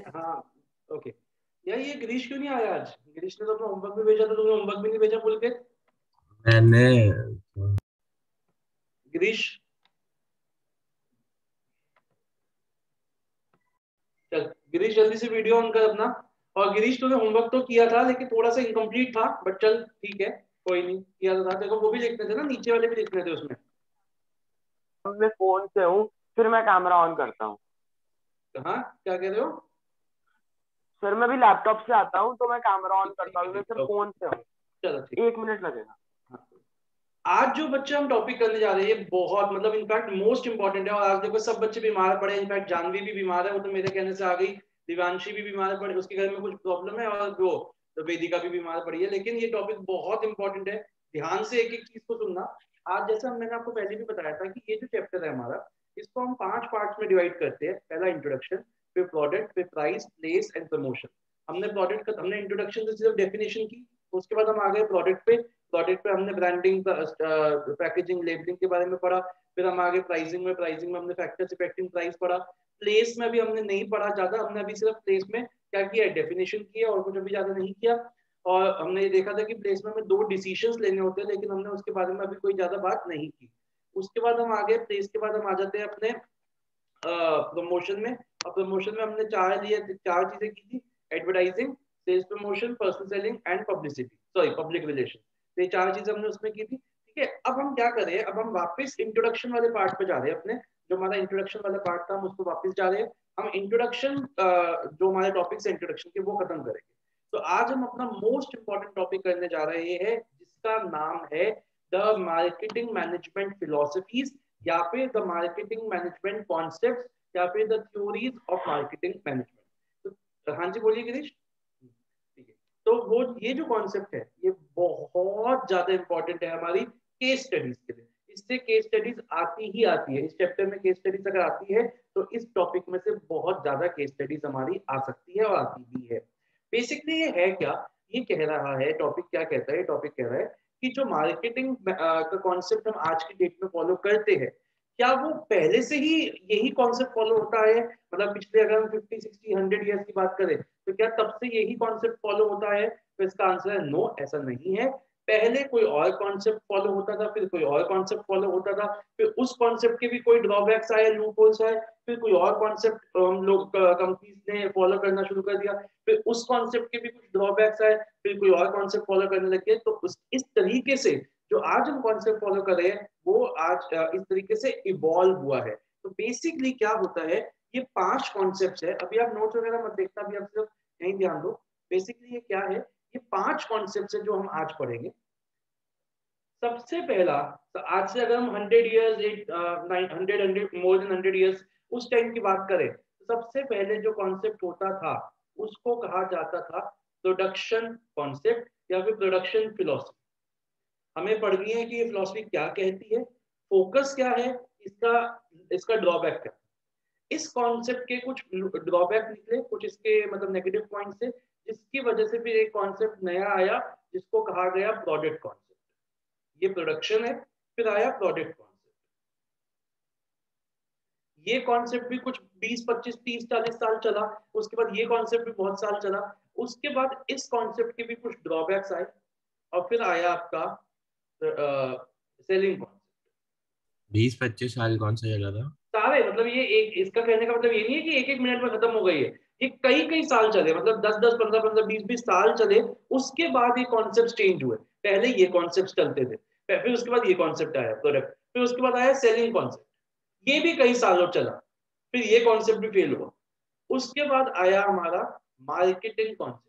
हाँ। ओके यार ये गिरीश क्यों नहीं आया आज? गिरीश ने तो अपना होमवर्क भी भेजा था तुमने होमवर्क भी नहीं भेजा बोल के? मैंने गिरीश? चल गिरीश जल्दी से वीडियो ऑन कर अपना। और गिरीश तूने होमवर्क तो किया था लेकिन थोड़ा सा इनकम्प्लीट था बट चल ठीक है कोई नहीं किया तो था। देखो वो भी लिखने थे ना नीचे वाले भी लिखने थे उसमें। मैं फ़ोन से हूँ फिर मैं कैमरा ऑन करता हूँ। हाँ क्या कह रहे हो? फिर मैं भी लैपटॉप से आता हूँ तो मैं कैमरा ऑन करता हूँ सिर्फ़ फ़ोन से हूँ। एक मिनट लगेगा। आज जो बच्चे हम टॉपिक करने जा रहे हैं ये बहुत मतलब इनफैक्ट मोस्ट इंपॉर्टेंट है और आज देखो सब बच्चे बीमार पड़े इनफैक्ट जानवी भी बीमार है वो तो मेरे कहने से आ गई दिवांशी भी बीमार पड़ी उसके घर में कुछ प्रॉब्लम है और वो तो वेदिका भी बीमार पड़ी है। लेकिन ये टॉपिक बहुत इंपॉर्टेंट है। ध्यान से एक एक चीज़ को सुनना। आज जैसा मैंने आपको पहले भी बताया था कि ये जो चैप्टर है हमारा इसको हम पाँच पार्ट में डिवाइड करते हैं। पहला इंट्रोडक्शन फिर प्रोडक्ट फिर प्राइस प्लेस एंड प्रमोशन हमने प्रोडक्ट का हमने इंट्रोडक्शन से सिर्फ़ डेफिनेशन की, उसके बाद हम आ गए प्रोडक्ट पे। प्रोडक्ट पे हमने ब्रांडिंग पैकेजिंग लेबलिंग के बारे में पढ़ा। फिर हम आगे प्राइसिंग में। प्राइसिंग में हमने फैक्टर्स इफेक्टिंग प्राइस पढ़ा। प्लेस में भी हमने नहीं पढ़ा ज़्यादा। हमने अभी सिर्फ़ प्लेस में क्या किया डेफिनेशन किया और कुछ अभी ज़्यादा नहीं किया। और हमने ये देखा था कि प्लेस में हमें दो डिसीज़न लेने होते हैं, लेकिन हमने उसके बारे में अभी कोई ज़्यादा बात नहीं की। उसके बाद हम आगे प्लेस के बाद हम आ जाते हैं अपने प्रमोशन में। और प्रमोशन में हमने चार लिए, चार चीज़ें की थी। Advertising sales promotion personal selling and publicity sorry public relation ये चार चीज़ें हमने उसमें की थी। ठीक है, अब हम क्या करें अब हम वापस इंट्रोडक्शन वाले पार्ट पे जा रहे हैं अपने। जो हमारा इंट्रोडक्शन वाला पार्ट था, हम उसको वापस जा रहे हैं। हम इंट्रोडक्शन जो हमारे टॉपिक से इंट्रोडक्शन के, वो खत्म करेंगे। तो आज हम अपना मोस्ट इंपॉर्टेंट टॉपिक करने जा रहे हैं, जिसका नाम है द मार्केटिंग मैनेजमेंट फिलोसफीज या फिर द मार्केटिंग मैनेजमेंट कॉन्सेप्ट या फिर the theories of marketing management तो हाँ जी, बोलिए गिरीश। ठीक है। तो वो, ये जो कॉन्सेप्ट है, ये बहुत ज़्यादा इंपॉर्टेंट है हमारी केस स्टडीज़ के लिए। इससे केस स्टडीज़ आती ही आती है। इस चैप्टर में केस स्टडीज़ अगर आती है तो इस टॉपिक में से बहुत ज़्यादा केस स्टडीज़ हमारी आ सकती है और आती भी है। बेसिकली ये है क्या? ये कह रहा है टॉपिक क्या कहता है? टॉपिक कह रहा है कि जो मार्केटिंग का कॉन्सेप्ट हम आज की डेट में फॉलो करते हैं, क्या वो पहले से ही यही कॉन्सेप्ट फॉलो होता है? मतलब पिछले अगर हम 50 60 100 इयर्स की बात करें तो क्या तब से यही कॉन्सेप्ट फॉलो होता है? तो इसका आंसर है नो ऐसा नहीं है। पहले कोई और कॉन्सेप्ट फॉलो होता था, फिर कोई और कॉन्सेप्ट फॉलो होता था, फिर उस कॉन्सेप्ट के भी कोई ड्रॉबैक्स आए लूप होल्स आए, फिर कोई और कॉन्सेप्ट हम लोग कंपनीज़ ने फॉलो करना शुरू कर दिया, फिर उस कॉन्सेप्ट के भी कुछ ड्रॉबैक्स आए, फिर कोई और कॉन्सेप्ट फॉलो करने लगे तो उस, इस तरीके से जो आज हम कॉन्सेप्ट फॉलो कर रहे हैं, वो आज इस तरीके से इवॉल्व हुआ है। तो बेसिकली क्या होता है, ये पाँच कॉन्सेप्ट है। अभी आप नोट्स वगैरह मत देखना, अभी आप सिर्फ़ यही ध्यान दो। बेसिकली ये क्या है ये पाँच कॉन्सेप्ट है जो हम आज पढ़ेंगे। सबसे पहला तो आज से अगर हम hundred years hundred hundred more than hundred years उस टाइम की बात करें तो सबसे पहले जो कॉन्सेप्ट होता था, उसको कहा जाता था प्रोडक्शन कॉन्सेप्ट या फिर प्रोडक्शन फिलोसफी हमें पढ़नी है कि ये फिलोसफी क्या कहती है फोकस क्या है, इसका इसका ड्रॉबैक क्या इस कॉन्सेप्ट के कुछ ड्रॉबैक निकले, कुछ इसके मतलब नेगेटिव पॉइंट से जिसकी वजह से फिर एक कॉन्सेप्ट नया आया जिसको कहा गया प्रोडक्ट कॉन्सेप्ट ये प्रोडक्शन है फिर आया प्रोडक्ट कॉन्सेप्ट ये कॉन्सेप्ट भी कुछ 20 25 30 40 साल चला उसके बाद ये कॉन्सेप्ट भी बहुत साल चला उसके बाद इस कॉन्सेप्ट के भी कुछ ड्रॉबैक्स आए और फिर आया आपका सेलिंग कॉन्सेप्ट बीस पच्चीस साल कौन सा चला था? सारे मतलब ये एक इसका कहने का मतलब ये नहीं है कि एक एक मिनट में खत्म हो गई है। ये कई कई साल चले मतलब दस दस, पंद्रह पंद्रह, बीस बीस साल चले, उसके बाद ये कॉन्सेप्ट चेंज हुए। पहले ये कॉन्सेप्ट चलते थे फिर उसके बाद ये कॉन्सेप्ट आया प्रोडक्ट फिर उसके बाद आया सेलिंग कॉन्सेप्ट ये भी कई सालों चला, फिर ये कॉन्सेप्ट भी फेल हुआ। उसके बाद आया हमारा मार्केटिंग कॉन्सेप्ट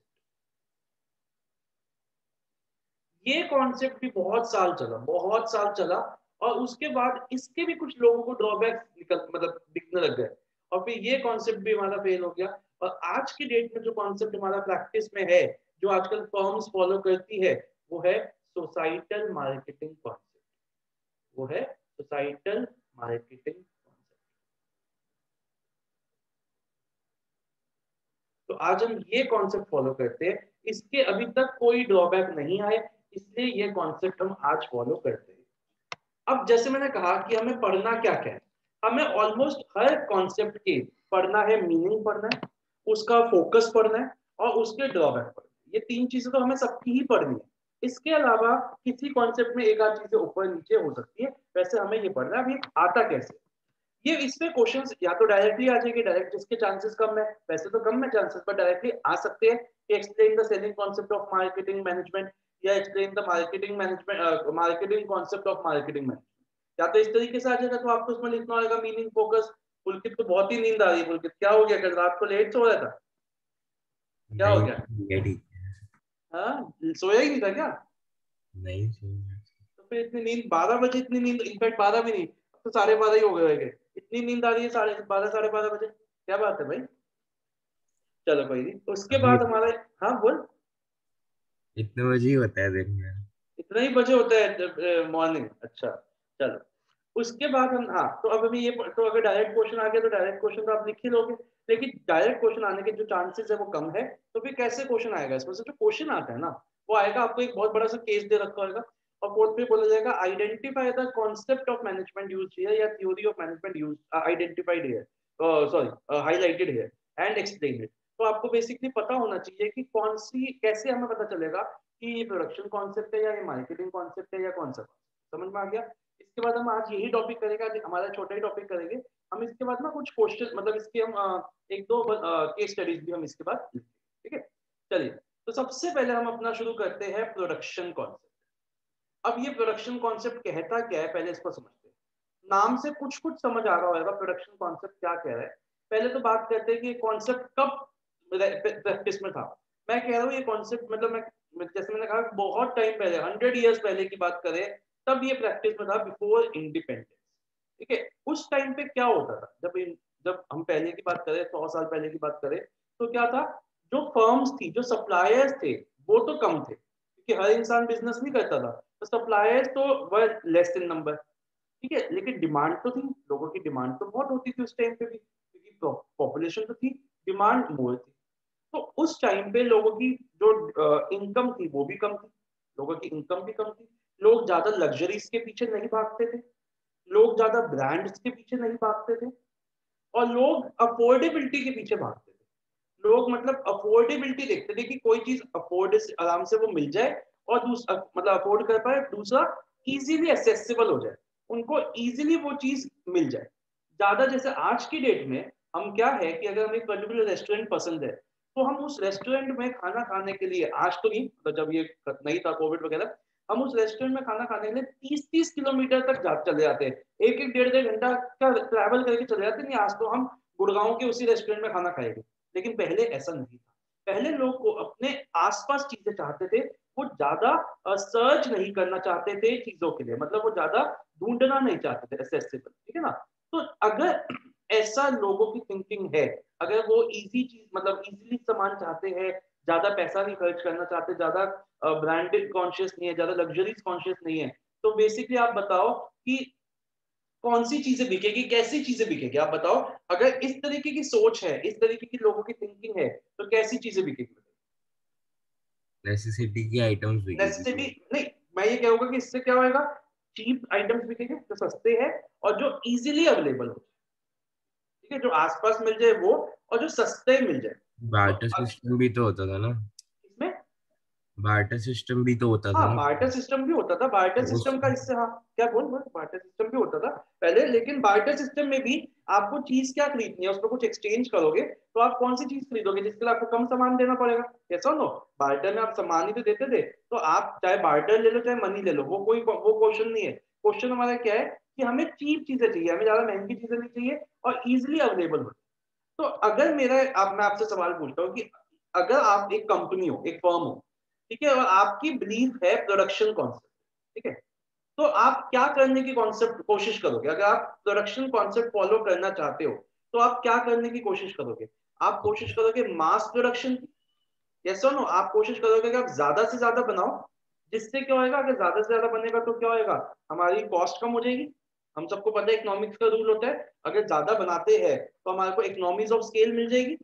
ये कॉन्सेप्ट भी बहुत साल चला, बहुत साल चला, और उसके बाद इसके भी कुछ लोगों को ड्रॉबैक निकल मतलब दिखने लग गए। और फिर ये कॉन्सेप्ट भी हमारा फेल हो गया। और आज की डेट में जो कॉन्सेप्ट हमारा प्रैक्टिस में है, जो आजकल फर्म्स फॉलो करती है, वो है सोसाइटल मार्केटिंग कॉन्सेप्ट वो है सोसाइटल मार्केटिंग तो आज हम ये कॉन्सेप्ट फॉलो करते हैं। इसके अभी तक कोई ड्रॉबैक नहीं आए, इसलिए ये कॉन्सेप्ट हम आज फॉलो करते हैं। अब जैसे मैंने कहा कि हमें पढ़ना क्या क्या है, हमें ऑलमोस्ट हर कॉन्सेप्ट के पढ़ना है मीनिंग पढ़ना है। उसका फोकस पढ़ना है और उसके ड्रॉबैक पढ़ना ये तीन चीज़ें तो हमें सबकी ही पढ़नी है। इसके अलावा किसी कॉन्सेप्ट में एक आध चीज़ें ऊपर नीचे हो सकती है। वैसे हमें ये पढ़ना है। अभी आता कैसे? ये इसमें क्वेश्चंस या तो डायरेक्टली आ जाएँगे डायरेक्ट जिसके चांसेस कम है। वैसे तो कम है चांसेस पर डायरेक्टली आ सकते हैं। कि explain the selling concept of marketing management या explain the marketing management marketing concept of marketing management या तो इस तरीके से आ जाएगा तो आपको उसमें लिखना होगा मीनिंग फोकस पुलकित को बहुत ही नींद आ रही है पुलकित। क्या हो गया? कल रात को लेट सो रहा था? क्या हो गया? हाँ। सोया ही नहीं था क्या? नहीं सोया तो फिर इतनी नींद बारह बजे इतनी नींद इनफैक्ट बारह भी नहीं तो साढ़े बारह ही हो गए इतनी नींद आ रही है साढ़े बारह साढ़े बारह बजे। क्या बात है भाई? चलो कोई नहीं। उसके बाद हमारे हाँ बोल। इतने बजे ही होता है दिन में। इतना ही बजे होता है मॉर्निंग अच्छा चलो। उसके बाद हम हाँ तो अब हमें ये तो अगर डायरेक्ट क्वेश्चन आ गया तो डायरेक्ट क्वेश्चन तो आप लिख ही लोगे, लेकिन डायरेक्ट क्वेश्चन आने के जो चांसेस है वो कम है तो फिर कैसे क्वेश्चन आएगा इसमें से? जो क्वेश्चन आता है ना, वो आएगा, आपको एक बहुत बड़ा सा केस दे रखा होगा, और फोर्थ पे बोला जाएगा identify the concept of management use here या theory of management use identified here sorry highlighted here and explain it तो आपको बेसिकली पता होना चाहिए कि कौन सी, कैसे हमें पता चलेगा कि ये प्रोडक्शन कॉन्सेप्ट है या ये मार्केटिंग कॉन्सेप्ट है या कौन सा? समझ में आ गया? इसके बाद हम आज यही टॉपिक करेंगे हमारा छोटा ही टॉपिक करेंगे। हम इसके बाद ना कुछ क्वेश्चन मतलब इसके हम एक दो केस स्टडीज़ भी हम इसके बाद ठीक है? चलिए तो सबसे पहले हम अपना शुरू करते हैं प्रोडक्शन कॉन्सेप्ट अब ये प्रोडक्शन कॉन्सेप्ट कहता क्या है? पहले इसको समझते हैं। नाम से कुछ कुछ समझ आ रहा होगा प्रोडक्शन कॉन्सेप्ट क्या कह रहा है। पहले तो बात करते हैं कि कॉन्सेप्ट कब प्रैक्टिस में था। मैं कह रहा हूँ ये कॉन्सेप्ट मतलब मैं जैसे मैंने कहा बहुत टाइम पहले हंड्रेड ईयर्स पहले की बात करें तब ये प्रैक्टिस में था बिफोर इंडिपेंडेंस ठीक है? उस टाइम पे क्या होता था? जब जब हम पहले की बात करें, सौ साल पहले की बात करें तो क्या था? जो फर्म्स थी, जो सप्लायर्स थे, वो तो कम थे। क्योंकि हर इंसान बिज़नेस नहीं करता था। तो सप्लायर्स तो वर लेस इन नंबर ठीक है? लेकिन डिमांड तो थी। लोगों की डिमांड तो बहुत होती थी उस टाइम पे भी। क्योंकि पॉपुलेशन तो थी डिमांड मोर थी। तो उस टाइम पे लोगों की जो इनकम थी, वो भी कम थी। लोगों की इनकम भी कम थी। लोग ज़्यादा लग्जरीज के पीछे नहीं भागते थे। लोग ज़्यादा ब्रांड्स के पीछे नहीं भागते थे। और लोग अफोर्डेबिलिटी के पीछे भागते थे। लोग मतलब अफोर्डेबिलिटी देखते थे कि कोई चीज़ अफोर्ड आराम से वो मिल जाए और दूसरा मतलब अफोर्ड कर पाए। दूसरा इजीली एसेसिबल हो जाए। उनको इजीली वो चीज़ मिल जाए। ज़्यादा जैसे आज की डेट में हम क्या है कि अगर हमें पर्टिकुलर रेस्टोरेंट पसंद है तो हम उस रेस्टोरेंट में खाना खाने के लिए, आज तो नहीं तो जब ये नहीं था कोविड वगैरह हम उस रेस्टोरेंट में खाना खाने के लिए तीस तीस किलोमीटर तक जा, चले जाते हैं। एक एक डेढ़ डेढ़ घंटा का ट्रैवल करके चले जाते नहीं, आज तो हम गुड़गांव के उसी रेस्टोरेंट में खाना खाएँगे। लेकिन पहले ऐसा नहीं था। पहले लोग को अपने आसपास चीज़ें चाहते थे, वो ज़्यादा सर्च नहीं करना चाहते थे चीज़ों के लिए। मतलब वो ज़्यादा ढूंढना नहीं चाहते थे एसेसिबल ठीक है ना? तो अगर ऐसा लोगों की थिंकिंग है, अगर वो इजी चीज़ मतलब इजीली सामान चाहते हैं, ज़्यादा पैसा नहीं खर्च करना चाहते ज़्यादा ब्रांडेड कॉन्शियस नहीं है ज़्यादा लग्जरीज कॉन्शियस नहीं है। तो बेसिकली आप बताओ कि कौन सी चीज़ें बिकेगी कैसी चीज़ें बिकेगी? आप बताओ अगर इस तरीके की सोच है इस तरीके की लोगों की थिंकिंग है तो कैसी चीज़ें बिकेगी? नेसेसिटी की आइटम्स नेसेसिटी नहीं मैं ये कहूँगा कि इससे क्या होगा चीप आइटम्स बिकेंगे जो सस्ते हैं और जो इजीली अवेलेबल हो। ठीक है जो आसपास मिल जाए वो और जो सस्ते मिल जाए। बार्टर सिस्टम भी तो होता था ना। बार्टर सिस्टम भी तो होता था हाँ ना। बार्टर सिस्टम भी होता था। बार्टर सिस्टम का इससे हाँ क्या बोल बार्टर सिस्टम भी होता था पहले लेकिन बार्टर सिस्टम में भी आपको चीज़ क्या खरीदनी है? उसमें कुछ एक्सचेंज करोगे तो आप कौन सी चीज़ खरीदोगे जिसके लिए आपको कम सामान देना पड़ेगा? ऐसा नो बार्टर में आप सामान ही तो देते थे। तो आप चाहे बार्टर ले लो चाहे मनी ले लो वो कोई वो क्वेश्चन नहीं है। क्वेश्चन हमारा क्या है कि हमें चीप चीज़ें चाहिए हमें ज़्यादा महँगी चीज़ें नहीं चाहिए और इजिली अवेलेबल हो तो अगर मेरा आप मैं आपसे सवाल पूछता हूँ कि अगर आप एक कंपनी हो एक फर्म हो ठीक है, और आपकी बिलीफ है प्रोडक्शन कॉन्सेप्ट ठीक है? तो आप क्या करने की कॉन्सेप्ट कोशिश करोगे? अगर आप प्रोडक्शन कॉन्सेप्ट फॉलो करना चाहते हो तो आप क्या करने की कोशिश करोगे? आप कोशिश करोगे मास प्रोडक्शन की? यस नो आप कोशिश करोगे कि आप ज़्यादा से ज़्यादा बनाओ। जिससे क्या होएगा? अगर ज़्यादा से ज़्यादा बनेगा तो क्या होएगा? हमारी कॉस्ट कम हो जाएगी। हम सबको पता है इकोनॉमिक्स का रूल होता है। अगर ज़्यादा बनाते हैं तो हमारे को इकोनॉमीज ऑफ़ स्केल मिल जाएगी।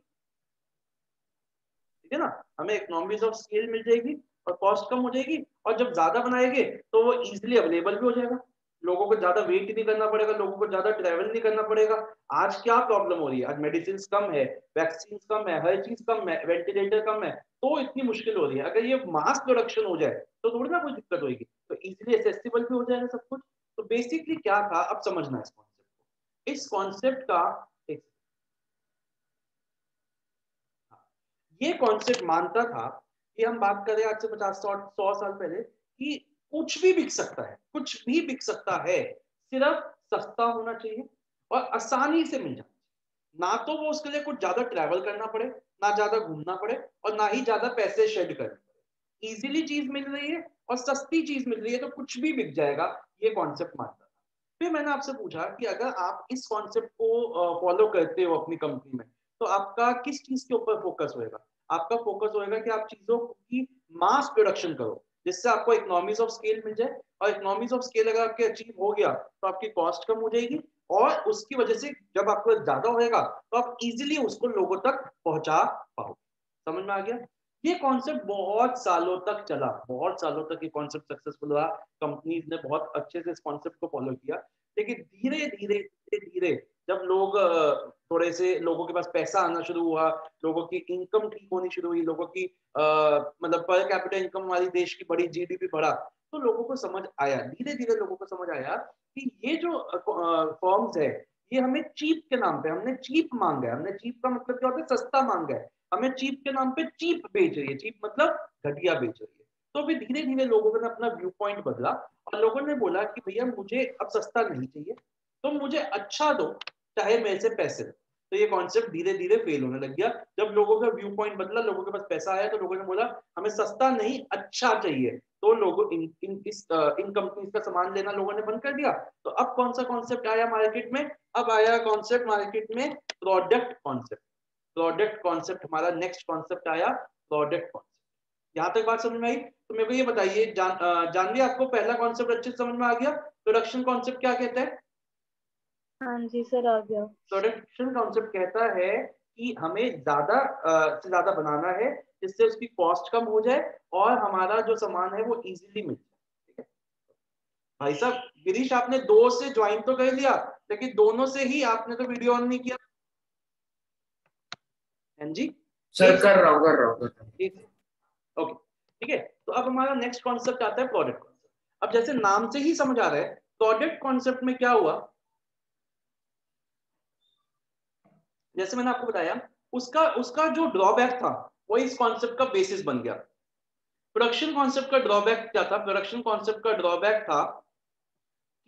है ना, हमें इकोनॉमीज ऑफ़ स्केल मिल जाएगी और कॉस्ट कम हो जाएगी और जब ज़्यादा बनाएँगे तो वो इजिली अवेलेबल भी हो जाएगा। लोगों को ज़्यादा वेट नहीं करना पड़ेगा, लोगों को ज़्यादा ट्रेवल नहीं करना पड़ेगा। आज क्या प्रॉब्लम हो रही है? आज मेडिसिन कम है वैक्सीन कम है, हर चीज़ कम है वेंटिलेटर कम है तो इतनी मुश्किल हो रही है। अगर ये मास प्रोडक्शन हो जाए तो थोड़ी ना कोई दिक्कत होगी तो इजिली एसेसिबल भी हो जाएगा सब कुछ। तो बेसिकली क्या था? अब समझना इस कॉन्सेप्ट को। इस कॉन्सेप्ट का ये कॉन्सेप्ट मानता था कि हम बात करें आज से पचास, सौ सौ साल पहले कि कुछ भी बिक सकता है, कुछ भी बिक सकता है, सिर्फ़ सस्ता होना चाहिए और आसानी से मिल जाना ना तो वो उसके लिए कुछ ज़्यादा ट्रैवल करना पड़े, ना ज़्यादा घूमना पड़े और ना ही ज़्यादा पैसे शेड करने पड़े। इजीली चीज़ मिल रही है और सस्ती चीज़ मिल रही है तो कुछ भी बिक जाएगा, ये कॉन्सेप्ट मानता था। फिर मैंने आपसे पूछा कि अगर आप इस कॉन्सेप्ट को फॉलो करते हो अपनी कंपनी में तो आपका किस चीज़ के ऊपर फोकस होएगा? आपका फोकस होएगा कि आप चीज़ों की मास प्रोडक्शन करो, जिससे आपको इकोनॉमीज ऑफ़ स्केल मिल जाए। और इकोनॉमीज ऑफ़ स्केल अगर आपके अचीव हो गया तो आपकी कॉस्ट कम हो जाएगी और उसकी वजह से जब आपको ज़्यादा होएगा तो आप इजीली उसको लोगों तक पहुँचा पाओगे। समझ में आ गया? ये कॉन्सेप्ट बहुत सालों तक चला। बहुत सालों तक ये कॉन्सेप्ट सक्सेसफुल रहा कंपनीज़ ने बहुत अच्छे से इस कॉन्सेप्ट को फॉलो किया। लेकिन धीरे धीरे धीरे धीरे जब लोग थोड़े से लोगों के पास पैसा आना शुरू हुआ लोगों की इनकम ठीक होनी शुरू हुई लोगों की आ, मतलब पर कैपिटल इनकम वाली देश की बड़ी जीडीपी बढ़ा तो लोगों को समझ आया धीरे धीरे लोगों को समझ आया कि ये जो फॉर्म्स है ये हमें चीप के नाम पे हमने चीप मांगा है हमने चीप का मतलब क्या होता है सस्ता मांगा है हमें चीप के नाम पे चीप बेच रही है चीप मतलब घटिया बेच रही है तो अभी धीरे धीरे लोगों ने अपना व्यू पॉइंट बदला और लोगों ने बोला कि भैया मुझे अब सस्ता नहीं चाहिए तो मुझे अच्छा दो चाहे मेरे से पैसे तो ये कॉन्सेप्ट धीरे धीरे फेल होने लग गया। जब लोगों का व्यू पॉइंट बदला, लोगों के पास पैसा आया तो लोगों ने बोला, हमें सस्ता नहीं अच्छा चाहिए। तो लोगों, इन इन, इस इन कंपनीज़ का सामान लेना लोगों ने बंद कर दिया। तो अब कौन सा कॉन्सेप्ट आया मार्केट में? अब आया कॉन्सेप्ट मार्केट में प्रोडक्ट कॉन्सेप्ट प्रोडक्ट कॉन्सेप्ट हमारा नेक्स्ट कॉन्सेप्ट आया प्रोडक्ट कॉन्सेप्ट यहाँ तक बात समझ में आई? तो मेरे को ये बताइए, जान जानवी आपको? पहला कॉन्सेप्ट अच्छे समझ में आ गया। प्रोडक्शन कॉन्सेप्ट क्या कहता है? हाँ जी सर आ गया। प्रोडक्शन कॉन्सेप्ट कहता है कि हमें ज़्यादा से ज़्यादा बनाना है जिससे उसकी कॉस्ट कम हो जाए और हमारा जो सामान है वो इजीली मिल जाए भाई साहब गिरीश आपने दो से ज्वाइन तो कर लिया लेकिन दोनों से ही आपने तो वीडियो ऑन नहीं किया। हाँ जी? सर कर रहा हूँ कर रहा हूँ ओके ठीक है। तो अब हमारा नेक्स्ट कॉन्सेप्ट आता है प्रोडक्ट कॉन्सेप्ट अब जैसे नाम से ही समझ आ रहा है प्रोडक्ट कॉन्सेप्ट में क्या हुआ? जैसे मैंने आपको बताया उसका उसका जो ड्रॉबैक था वो इस कॉन्सेप्ट का बेसिस बन गया। प्रोडक्शन कॉन्सेप्ट का ड्रॉबैक क्या था? प्रोडक्शन कॉन्सेप्ट का ड्रॉबैक था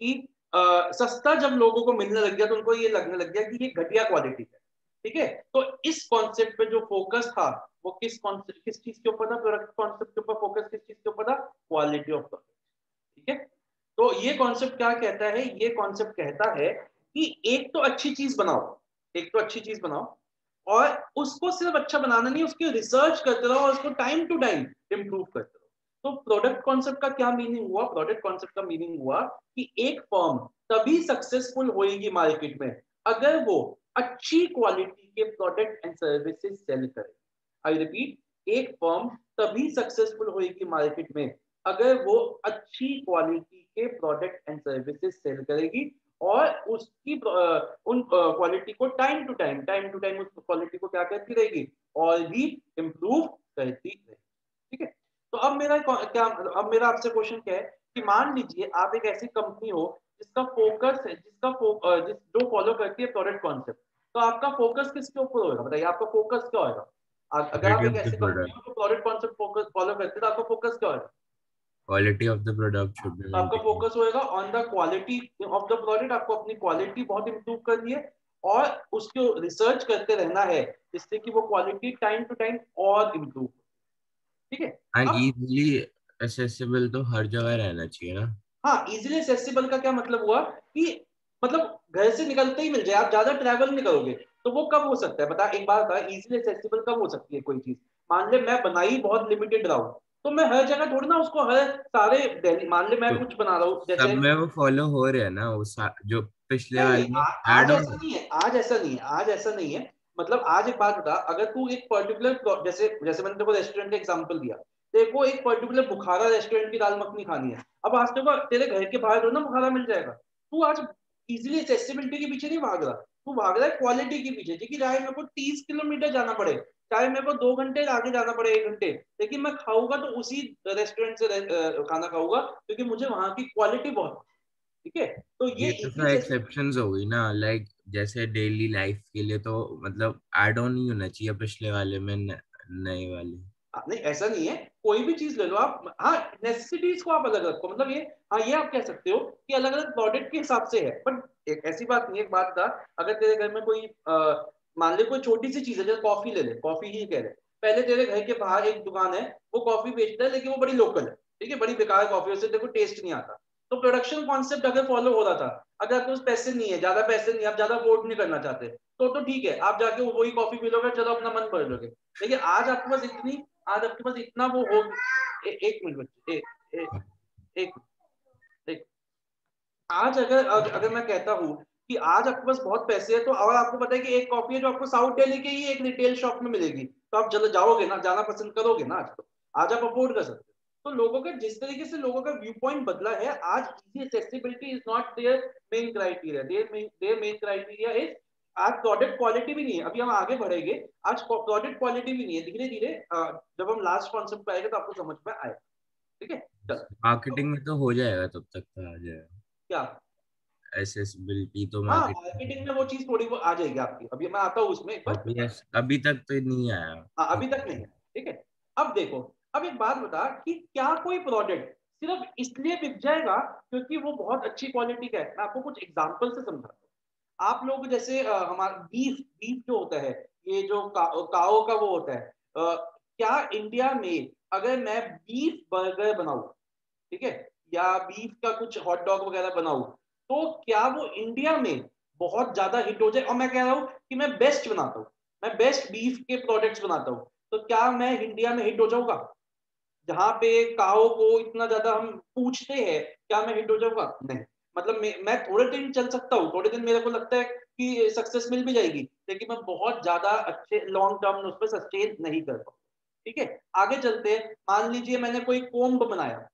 कि आ, सस्ता जब लोगों को मिलने लग गया तो उनको ये लगने लग गया कि ये घटिया क्वालिटी है। ठीक है? तो इस कॉन्सेप्ट पे जो फोकस था वो किस कॉन्सेप्ट किस चीज़ के ऊपर था? प्रोडक्ट कॉन्सेप्ट के ऊपर फोकस किस चीज़ के ऊपर था? क्वालिटी ऑफ़ प्रोडक्ट ठीक है? तो ये कॉन्सेप्ट क्या कहता है? ये कॉन्सेप्ट कहता है कि एक तो अच्छी चीज़ बनाओ। एक तो अच्छी चीज़ बनाओ और उसको सिर्फ़ अच्छा बनाना नहीं, उसकी रिसर्च करते रहो और उसको टाइम टू टाइम इम्प्रूव करते रहो। तो प्रोडक्ट कॉन्सेप्ट का क्या मीनिंग हुआ? प्रोडक्ट कॉन्सेप्ट का मीनिंग हुआ कि एक फर्म तभी सक्सेसफुल होएगी मार्केट में अगर वो अच्छी क्वालिटी के प्रोडक्ट एंड सर्विसेज़ सेल करे। आई रिपीट एक फर्म तभी सक्सेसफुल होएगी मार्केट में अगर वो अच्छी क्वालिटी के प्रोडक्ट एंड सर्विसेज़ सेल करेगी और उसकी उन क्वालिटी को time to time time to time उस क्वालिटी को क्या करती रहेगी? और भी इम्प्रूव करती रहेगी। ठीक है? तो अब मेरा क्या अब मेरा आपसे क्वेश्चन क्या है कि मान लीजिए आप एक ऐसी कंपनी हो जिसका फोकस है जिसका फो, जिस जो फॉलो करती है प्रोडक्ट कॉन्सेप्ट तो आपका फोकस किसके ऊपर होगा? बताइए आपका फोकस क्या होगा? अगर आप एक ऐसी कंपनी हो जो प्रोडक्ट कॉन्सेप्ट फोकस फॉलो करते हैं तो आपका फोकस क्या होगा? Quality of the product should be आपका फोकस होएगा on the quality of the product आपको अपनी क्वालिटी बहुत इंप्रूव करनी है और उसको रिसर्च करते रहना है जिससे कि वो क्वालिटी टाइम टू टाइम और इंप्रूव ठीक है? एंड इजीली एक्सेसिबल तो हर जगह रहना चाहिए ना। हाँ इजीली एक्सेसिबल का क्या मतलब हुआ कि मतलब घर से निकलते ही मिल जाए। आप ज़्यादा ट्रैवल नहीं करोगे तो वो कब हो सकता है? बता एक बात था इजीली एक्सेसिबल कब हो सकती है कोई चीज़? मान ले मैं बनाई बहुत लिमिटेड रहा हूँ तो मैं हर जगह थोड़ी ना उसको हर सारे मान ले मैं तो कुछ बना रहा हूँ जैसे में वो फॉलो हो रहे हैं ना वो जो पिछले वाले आज ऐसा नहीं है आज ऐसा नहीं है आज ऐसा नहीं है। मतलब आज एक बात बता अगर तू एक पर्टिकुलर जैसे जैसे मैंने तेरे को रेस्टोरेंट का एग्जांपल दिया तेरे को एक पर्टिकुलर बुखारा रेस्टोरेंट की दाल मखनी खानी है अब आज तेरे को तेरे घर के बाहर जो ना बुखारा मिल जाएगा तू आज इजिली एक्सेसिबिलिटी के पीछे नहीं भाग रहा तू भाग रहा है क्वालिटी के पीछे क्योंकि चाहे मेरे को तीस किलोमीटर जाना पड़े चाहे मेरे को दो घंटे आगे जाना पड़े एक घंटे। लेकिन मैं खाऊँगा तो उसी रेस्टोरेंट से खाना खाऊँगा क्योंकि मुझे वहाँ की क्वालिटी बहुत ठीक है? तो ये, ये तो हो गई ना। लाइक जैसे डेली लाइफ के लिए तो मतलब एड ऑन ही होना चाहिए पिछले वाले में नए वाले। हाँ, नहीं ऐसा नहीं है। कोई भी चीज़ ले लो आप। हाँ नेसेसिटीज को आप अलग रखो। मतलब ये हाँ ये आप कह सकते हो कि अलग अलग प्रोडक्ट के हिसाब से है। बट एक ऐसी बात नहीं एक बात था अगर तेरे घर में कोई मान ले कोई छोटी सी चीज़ है, जैसे कॉफ़ी ले ले। कॉफ़ी ही कह रहे पहले तेरे घर के बाहर एक दुकान है, वो कॉफ़ी बेचता है, लेकिन वो बड़ी लोकल है। ठीक है? बड़ी बेकार कॉफ़ी उससे देखो टेस्ट नहीं आता। तो प्रोडक्शन कॉन्सेप्ट अगर फॉलो हो रहा था, अगर आपके पास पैसे नहीं है, ज़्यादा पैसे नहीं, आप ज़्यादा वोट नहीं करना चाहते तो तो ठीक है, आप जाके वही कॉफ़ी पी लोगे चलो अपना मन भर लोगे। लेकिन आज आपके पास इतनी, आज आपके पास इतना वो हो एक मिनट बच्चे एक एक आज अगर अगर मैं कहता हूँ कि आज आपके पास बहुत पैसे है तो अगर आपको पता है कि एक कॉपी है जो आपको साउथ दिल्ली के ही एक रिटेल शॉप में मिलेगी तो आप चलो जाओगे ना जाना पसंद करोगे ना आज तो। आज आप अफोर्ड कर सकते तो लोगों का जिस तरीके से लोगों का व्यू पॉइंट बदला है आज easy accessibility is not there main criteria there main criteria is आज प्रोडक्ट क्वालिटी भी नहीं है। अभी हम आगे बढ़ेंगे आज प्रोडक्ट क्वालिटी भी नहीं है। धीरे धीरे जब हम लास्ट कॉन्सेप्ट आएगा तो आपको समझ में आएगा। ठीक है? मार्केटिंग में तो हो जाएगा तब तक तो आ जाएगा। क्या? एसेसिबिलिटी तो हाँ मार्केटिंग में वो चीज़ थोड़ी वो आ जाएगी आपकी। अभी मैं आता हूँ उसमें अभी तक तो नहीं आया। हाँ अभी तक नहीं है ठीक है? अब देखो अब एक बात बता कि क्या कोई प्रोडक्ट सिर्फ़ इसलिए बिक जाएगा क्योंकि वो बहुत अच्छी क्वालिटी का है? मैं आपको कुछ एग्ज़ाम्पल से समझाता हूँ। आप लोग जैसे हमारा बीफ बीफ जो होता है ये जो का, काओ का वो होता है आ, क्या इंडिया में अगर मैं बीफ बर्गर बनाऊ ठीक है? या बीफ का कुछ हॉट डॉग वगैरह बनाऊ तो क्या वो इंडिया में बहुत ज़्यादा हिट हो जाए? और मैं कह रहा हूँ कि मैं बेस्ट बनाता हूँ। मैं बेस्ट बीफ के प्रोडक्ट्स बनाता हूँ। तो क्या मैं इंडिया में हिट हो जाऊँगा? जहाँ पे काओ को इतना ज़्यादा हम पूछते हैं क्या मैं हिट हो जाऊँगा? नहीं। मतलब मैं, मैं थोड़े दिन चल सकता हूँ। थोड़े दिन मेरे को लगता है कि सक्सेस मिल भी जाएगी। लेकिन मैं बहुत ज़्यादा अच्छे लॉन्ग टर्म उस पर सस्टेन नहीं कर पाऊँ। ठीक है? आगे चलते हैं। मान लीजिए मैंने कोई कोम्ब बनाया।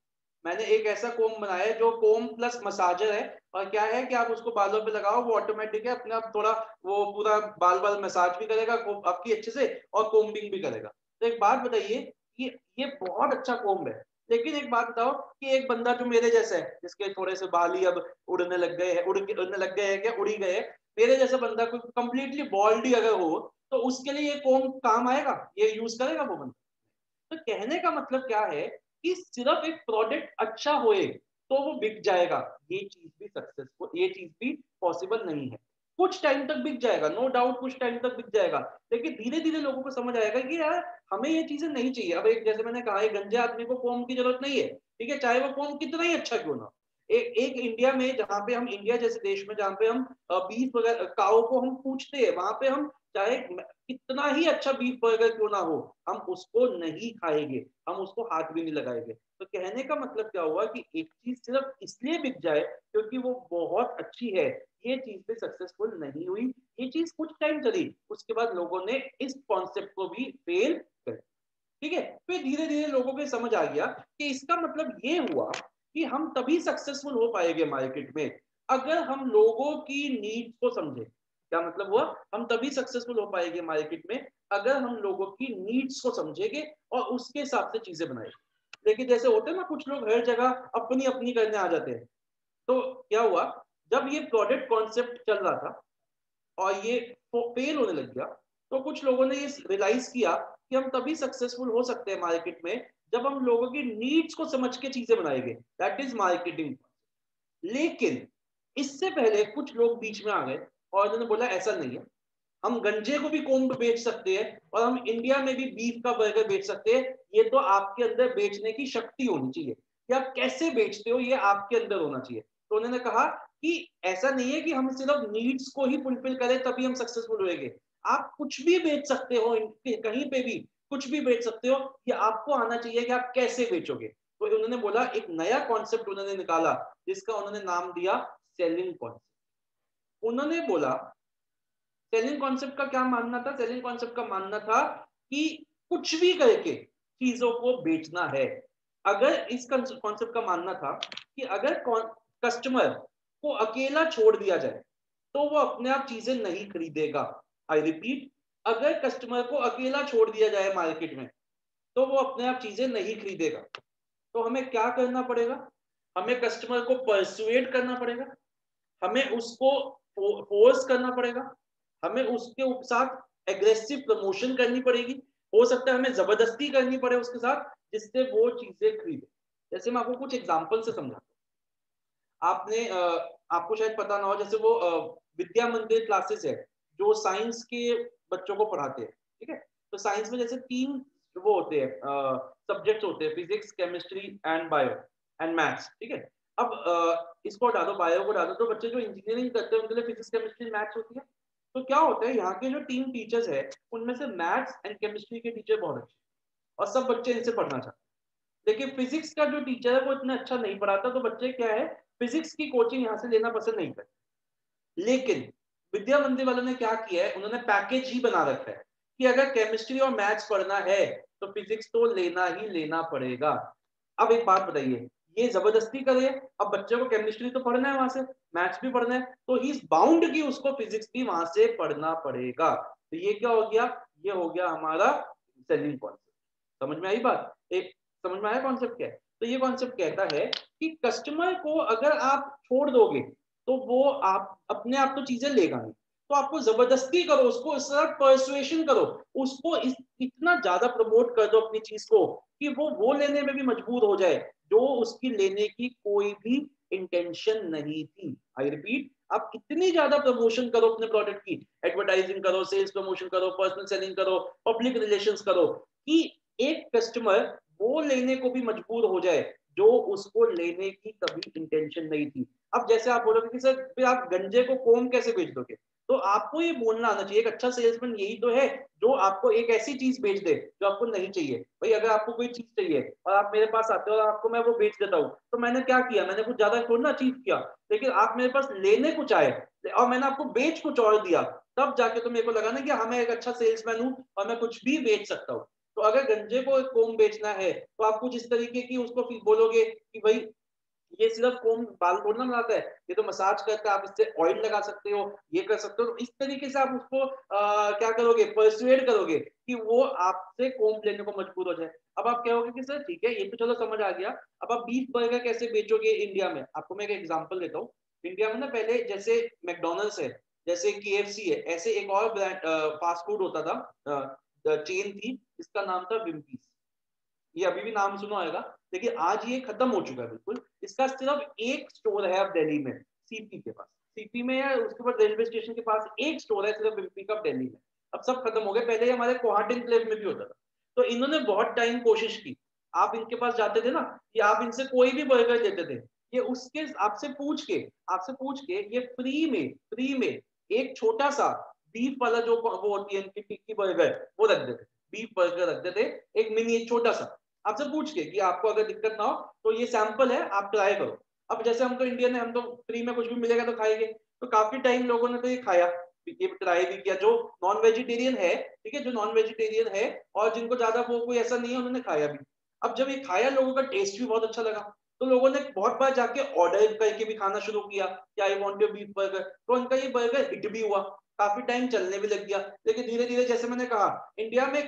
मैंने एक ऐसा कोम बनाया है जो कोम प्लस मसाजर है। और क्या है कि आप उसको बालों पे लगाओ, वो ऑटोमेटिक है, अपने आप थोड़ा वो पूरा बाल बाल मसाज भी करेगा आपकी अच्छे से, और कोम्बिंग भी करेगा। तो एक बात बताइए ये ये बहुत अच्छा कोम्ब है। लेकिन एक बात बताओ कि एक बंदा जो मेरे जैसा है, जिसके थोड़े से बाल ही अब उड़ने लग गए हैं, उड़ उड़ने लग गए हैं क्या, उड़ी गए मेरे जैसा बंदा कोई कंप्लीटली बॉल्डी अगर हो तो उसके लिए ये कोम काम आएगा? ये यूज़ करेगा वो बंदा? तो कहने का मतलब क्या है कि सिर्फ़ एक प्रोडक्ट अच्छा होए तो वो बिक जाएगा। ये चीज़ भी सक्सेसफुल ये चीज़ भी पॉसिबल नहीं है। कुछ टाइम तक बिक जाएगा नो no डाउट कुछ टाइम तक बिक जाएगा। लेकिन धीरे धीरे लोगों को समझ आएगा कि यार, हमें ये चीज़ें नहीं चाहिए। अब एक जैसे मैंने कहा गंजे आदमी को फोम की ज़रूरत नहीं है, ठीक है? चाहे वो फोम कितना ही अच्छा क्यों ना एक एक इंडिया में जहाँ पे हम इंडिया जैसे देश में जहाँ पे हम बीफ वगैरह काओ को हम पूछते हैं, वहाँ पे हम चाहे कितना ही अच्छा बीफ बर्गर क्यों ना हो, हम उसको नहीं खाएँगे, हम उसको हाथ भी नहीं लगाएँगे। तो कहने का मतलब क्या हुआ कि एक चीज़ सिर्फ़ इसलिए बिक जाए क्योंकि वो बहुत अच्छी है, ये चीज़ भी सक्सेसफुल नहीं हुई, ये चीज़ कुछ टाइम चली, उसके बाद लोगों ने इस कॉन्सेप्ट को भी फेल कर ठीक है? फिर धीरे धीरे लोगों को समझ आ गया कि इसका मतलब ये हुआ कि हम तभी सक्सेसफुल हो पाएँगे मार्केट में, अगर हम लोगों की नीड्स को समझे। क्या मतलब हुआ? हम तभी सक्सेसफुल हो पाएँगे मार्केट में अगर हम लोगों की नीड्स को समझेंगे और उसके हिसाब से चीज़ें बनाएँगे। लेकिन जैसे होते हैं ना, कुछ लोग हर जगह अपनी अपनी करने आ जाते हैं। तो क्या हुआ? जब ये प्रोडक्ट कॉन्सेप्ट चल रहा था और ये फेल होने लग गया तो कुछ लोगों ने ये रियलाइज़ किया कि हम तभी सक्सेसफुल हो सकते हैं मार्केट में जब हम लोगों की नीड्स को समझ के चीज़ें बनाएँगे। दैट इज़ मार्केटिंग लेकिन इससे पहले कुछ लोग बीच में आ गए। और उन्होंने बोला, ऐसा नहीं है। हम गंजे को भी कोम्ब बेच सकते हैं और हम इंडिया में भी बीफ का बर्गर बेच सकते हैं। ये तो आपके अंदर बेचने की शक्ति होनी चाहिए। कि आप कैसे बेचते हो? ये आपके अंदर होना चाहिए। तो उन्होंने कहा कि ऐसा नहीं है कि हम सिर्फ़ नीड्स को ही फुलफिल करें तभी हम सक्सेसफुल होएँगे। आप कुछ भी बेच सकते हो कहीं पे भी कुछ भी बेच सकते हो, ये आपको आना चाहिए कि आप कैसे बेचोगे। तो उन्होंने बोला, एक नया कॉन्सेप्ट उन्होंने निकाला, जिसका उन्होंने नाम दिया सेलिंग कॉन्सेप्ट उन्होंने बोला सेलिंग कॉन्सेप्ट का क्या मानना था? सेलिंग कॉन्सेप्ट का मानना था कि कुछ भी करके चीज़ों को बेचना है। अगर इस कॉन्सेप्ट का मानना था कि अगर कस्टमर को अकेला छोड़ दिया जाए तो वो अपने आप चीज़ें नहीं खरीदेगा। आई रिपीट अगर कस्टमर को अकेला छोड़ दिया जाए मार्केट में तो वो अपने आप चीज़ें नहीं खरीदेगा। तो हमें क्या करना पड़ेगा? हमें कस्टमर को परसुएट करना पड़ेगा। हमें उसको फोर्स करना पड़ेगा। हमें उसके साथ एग्रेसिव प्रमोशन करनी पड़ेगी। हो सकता है हमें ज़बरदस्ती करनी पड़े उसके साथ, जिससे वो चीज़ें खरीदे। जैसे मैं आपको कुछ एग्ज़ाम्पल से समझाता आपने आपको शायद पता ना हो, जैसे वो विद्या मंदिर क्लासेस है, जो साइंस के बच्चों को पढ़ाते हैं, ठीक है? तो साइंस में जैसे तीन वो होते हैं सब्जेक्ट्स होते हैं physics chemistry and bio and maths ठीक है? अब इसको डालो, बायो को डालो तो बच्चे जो इंजीनियरिंग करते हैं, उनके लिए फिजिक्स केमिस्ट्री मैथ्स होती है। तो क्या होता है, यहाँ के जो तीन टीचर्स है, उनमें से मैथ्स एंड केमिस्ट्री के टीचर बहुत अच्छे और सब बच्चे इनसे पढ़ना चाहते लेकिन फिजिक्स का जो टीचर है, वो इतना अच्छा नहीं पढ़ाता तो बच्चे क्या है फिजिक्स की कोचिंग यहाँ से लेना पसंद नहीं करते। लेकिन विद्या मंदिर वालों ने क्या किया है, उन्होंने पैकेज ही बना रखा है, कि अगर केमिस्ट्री और मैथ्स पढ़ना है तो फिजिक्स तो लेना ही लेना पड़ेगा। अब एक बात बताइए ये ज़बरदस्ती करे, अब बच्चे को केमिस्ट्री तो पढ़ना है वहाँ से मैथ्स भी पढ़ना है तो ही बाउंड की उसको फिजिक्स भी वहाँ से पढ़ना पड़ेगा। तो ये क्या हो गया? ये हो गया हमारा सेलिंग कॉन्सेप्ट समझ में आई बात? एक, समझ में आया कॉन्सेप्ट क्या है? तो ये कॉन्सेप्ट कहता है कि कस्टमर को अगर आप छोड़ दोगे तो वो आप, अपने आप तो चीज़ें लेगा नहीं। तो आपको ज़बरदस्ती करो उसको इस तरह परसुएशन करो। उसको इस, इतना ज़्यादा प्रमोट कर दो अपनी चीज़ को कि वो वो लेने में भी मजबूर हो जाए जो उसकी लेने की कोई भी इंटेंशन नहीं थी। आई रिपीट आप कितनी ज़्यादा प्रमोशन करो अपने प्रोडक्ट की। एडवर्टाइजिंग करो सेल्स प्रमोशन करो पर्सनल सेलिंग करो पब्लिक रिलेशंस करो कि एक कस्टमर वो लेने को भी मजबूर हो जाए जो उसको लेने की कभी इंटेंशन नहीं थी। अब जैसे आप बोलोगे कि सर फिर आप गंजे को कोम कैसे बेच दोगे? तो आपको ये बोलना आना चाहिए एक अच्छा सेल्समैन यही तो है जो आपको एक ऐसी चीज़ बेच दे जो आपको नहीं चाहिए। भाई अगर आपको कोई चीज़ चाहिए और आप मेरे पास आते हो और आपको मैं वो बेच देता हूँ तो मैंने क्या किया? मैंने कुछ ज़्यादा थोड़ा अचीव किया। लेकिन आप मेरे पास लेने कुछ आए और मैंने आपको बेच कुछ और दिया तब जाके तो मेरे को लगा ना कि हाँ, एक अच्छा सेल्समैन हूँ और मैं कुछ भी बेच सकता हूँ। तो अगर गंजे को एक कोम बेचना है तो आप कुछ इस तरीके की उसको बोलोगे कि भाई ये सिर्फ़ कोम बाल थोड़ा बनाता है। ये तो मसाज करता है आप इससे ऑयल लगा सकते हो ये कर सकते हो। तो इस तरीके से आप उसको आ, क्या करोगे परसुएड करोगे कि वो आपसे कोम लेने को मजबूर हो जाए। अब आप कहोगे कि सर ठीक है ये तो चलो समझ आ गया। अब आप बीफ बर्गर कैसे बेचोगे इंडिया में? आपको मैं एक एग्ज़ाम्पल देता हूँ। इंडिया में ना पहले जैसे मैकडोनल्ड्स है जैसे के है ऐसे एक और ब्रांड फास्ट फ़ूड होता था चेन थी जिसका नाम था विम्पीस ये अभी भी नाम सुना होगा। लेकिन आज ये खत्म हो चुका है बिल्कुल। इसका सिर्फ़ एक स्टोर है अब दिल्ली में सीपी के पास। सीपी में या उसके बाद रेलवे स्टेशन के पास एक स्टोर है सिर्फ़ विम्पी का दिल्ली में। अब सब खत्म हो गए, पहले हमारे कोहाटिन प्लेस में भी होता था। तो इन्होंने बहुत टाइम कोशिश की। आप इनके पास जाते थे ना, कि आप इनसे कोई भी बर्गर देते थे। ये उसके, आपसे पूछ के, आपसे पूछ के ये फ्री में फ्री में एक छोटा सा बीफ वाला जो वो होती है टिक्की बर्गर वो रख देते बीफ बर्गर रख देते, एक मिनी छोटा सा। आपसे पूछ के कि आपको अगर दिक्कत ना हो तो ये सैंपल है, आप ट्राई करो। अब जैसे हम तो इंडियन है, हम तो फ्री में कुछ भी मिलेगा तो खाएँगे। तो काफ़ी टाइम लोगों ने तो ये खाया, ये ट्राई भी किया। जो नॉन वेजिटेरियन है, ठीक है, जो नॉन वेजिटेरियन है, और जिनको ज़्यादा वो कोई ऐसा नहीं है, उन्होंने खाया भी। अब जब ये खाया, लोगों का टेस्ट भी बहुत अच्छा लगा। तो लोगों ने बहुत बार जाके ऑर्डर करके भी खाना शुरू किया, कि I want your beef burger तो उनका ये बर्गर हिट भी हुआ। काफ़ी टाइम चलने भी लग गया। लेकिन धीरे धीरे जैसे मैंने कहा इंडिया में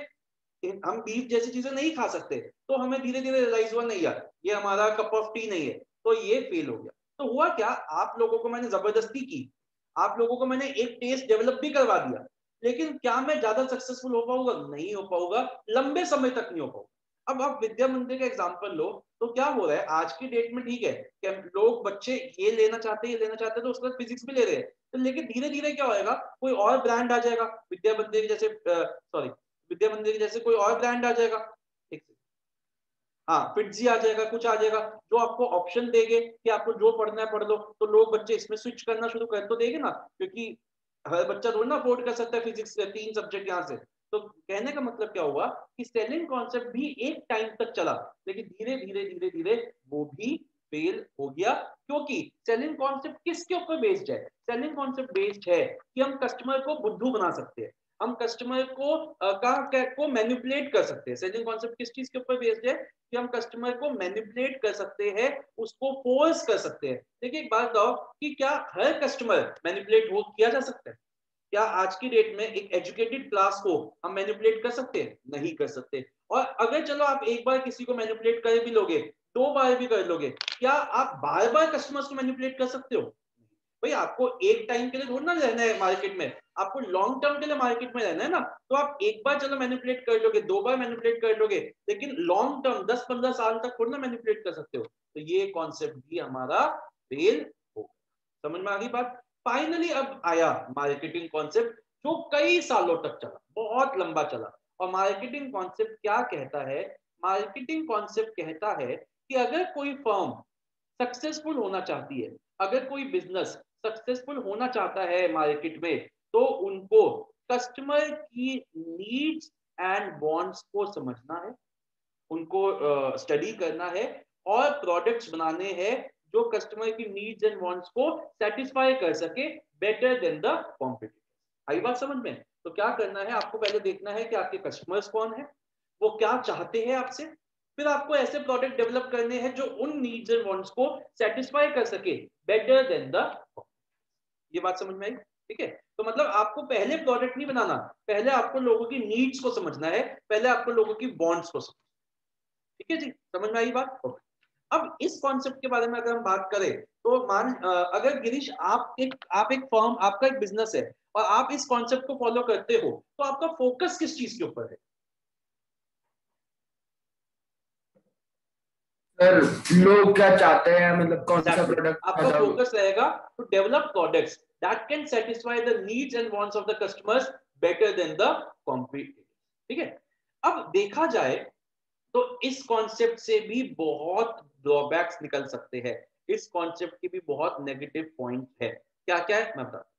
हम बीफ जैसी चीज़ें नहीं खा सकते तो हमें धीरे धीरे रियलाइज़ हुआ, नहीं यार, ये हमारा कप ऑफ़ टी नहीं है तो ये फेल हो गया। तो हुआ क्या, आप लोगों को मैंने ज़बरदस्ती की, आप लोगों को मैंने एक टेस्ट डेवलप भी करवा दिया, लेकिन क्या मैं ज़्यादा सक्सेसफुल हो पाऊँगा? नहीं हो पाऊँगा, लंबे समय तक नहीं हो पाऊँगा। अब आप विद्या मंदिर का एग्ज़ाम्पल लो तो क्या हो रहा है, आज की डेट में ठीक है, कि लोग बच्चे ये लेना चाहते हैं ये लेना चाहते हैं तो उसके बाद फिजिक्स भी ले रहे हैं। तो लेकिन धीरे धीरे क्या होएगा, कोई और ब्रांड आ जाएगा, विद्या मंदिर जैसे सॉरी विद्या मंदिर की जैसे कोई और ब्रांड आ जाएगा। ठीक हाँ फिटजी आ जाएगा, कुछ आ जाएगा, जो आपको ऑप्शन देंगे कि आपको जो पढ़ना है पढ़ लो। तो लोग बच्चे इसमें स्विच करना शुरू कर तो देंगे ना, क्योंकि हर बच्चा थोड़ी ना अफोर्ड कर सकता है फिजिक्स तीन सब्जेक्ट यहाँ से। तो कहने का मतलब क्या हुआ कि सेलिंग कॉन्सेप्ट भी एक टाइम तक चला, लेकिन धीरे धीरे धीरे धीरे वो भी फेल हो गया। क्योंकि सेलिंग कॉन्सेप्ट किसके ऊपर बेस्ड है? सेलिंग कॉन्सेप्ट बेस्ड है कि हम कस्टमर को बुद्धू बना सकते हैं। हम कस्टमर को का को मैनिपुलेट कर सकते हैं। सेलिंग कॉन्सेप्ट किस चीज़ के ऊपर बेस्ड है? कि हम कस्टमर को मैनिपुलेट कर सकते हैं, उसको फोर्स कर सकते हैं। देखिए, एक बात बताओ कि क्या हर कस्टमर मैनिपुलेट हो, किया जा सकता है? क्या आज की डेट में एक एजुकेटेड क्लास को हम मैनिपुलेट कर सकते हैं? नहीं कर सकते। और अगर चलो आप एक बार किसी को मैनिपुलेट कर भी लोगे, दो बार भी कर लोगे, क्या आप बार बार कस्टमर्स को मैनिपुलेट कर सकते हो? भाई, आपको एक टाइम के लिए थोड़ा ना रहना है मार्केट में। आपको लॉन्ग टर्म के लिए मार्केट में रहना है ना तो आप एक बार चलो मैनिपुलेट कर लोगे, दो बार मैनिपुलेट कर लोगे, लेकिन लॉन्ग टर्म दस पंद्रह साल तक थोड़ा ना मैनिपुलेट कर सकते हो। तो ये कॉन्सेप्ट भी हमारा फेल हो समझ में आ गई बात? फाइनली अब आया मार्केटिंग कॉन्सेप्ट जो कई सालों तक चला, बहुत लंबा चला। और मार्केटिंग कॉन्सेप्ट क्या कहता है? मार्केटिंग कॉन्सेप्ट कहता है कि अगर कोई फर्म सक्सेसफुल होना चाहती है, अगर कोई बिज़नेस सक्सेसफुल होना चाहता है मार्केट में तो उनको कस्टमर की नीड्स एंड बॉन्ड्स को समझना है उनको स्टडी uh, करना है और प्रोडक्ट्स बनाने हैं जो कस्टमर की नीड्स एंड वांट्स को सेटिस्फाई कर सके बेटर देन द कॉम्पिटिटर आई बात समझ में? तो क्या करना है? आपको पहले देखना है कि आपके कस्टमर्स कौन है वो क्या चाहते हैं आपसे फिर आपको ऐसे प्रोडक्ट डेवलप करने हैं जो उन नीड्स एंड वांट्स को सेटिस्फाई कर सके बेटर देन द ये बात समझ में आई? ठीक है? तो मतलब आपको पहले प्रोडक्ट नहीं बनाना पहले आपको लोगों की नीड्स को समझना है पहले आपको लोगों की बॉन्ड्स को समझना ठीक है जी? समझ में आई बात? ओके अब इस कॉन्सेप्ट के बारे में अगर हम बात करें तो मान अगर गिरीश आप एक आप एक फर्म आपका एक बिज़नेस है और आप इस कॉन्सेप्ट को फॉलो करते हो तो आपका फोकस किस चीज़ के ऊपर है? सर लोग क्या चाहते हैं? मतलब कौन सा प्रोडक्ट आपका फोकस रहेगा to develop products that can satisfy the needs and wants of the customers better than the competitor ठीक है? अब देखा जाए तो इस कॉन्सेप्ट से भी बहुत ड्रॉबैक्स निकल सकते हैं। इस कॉन्सेप्ट की भी बहुत नेगेटिव पॉइंट है। क्या क्या है? मैं बता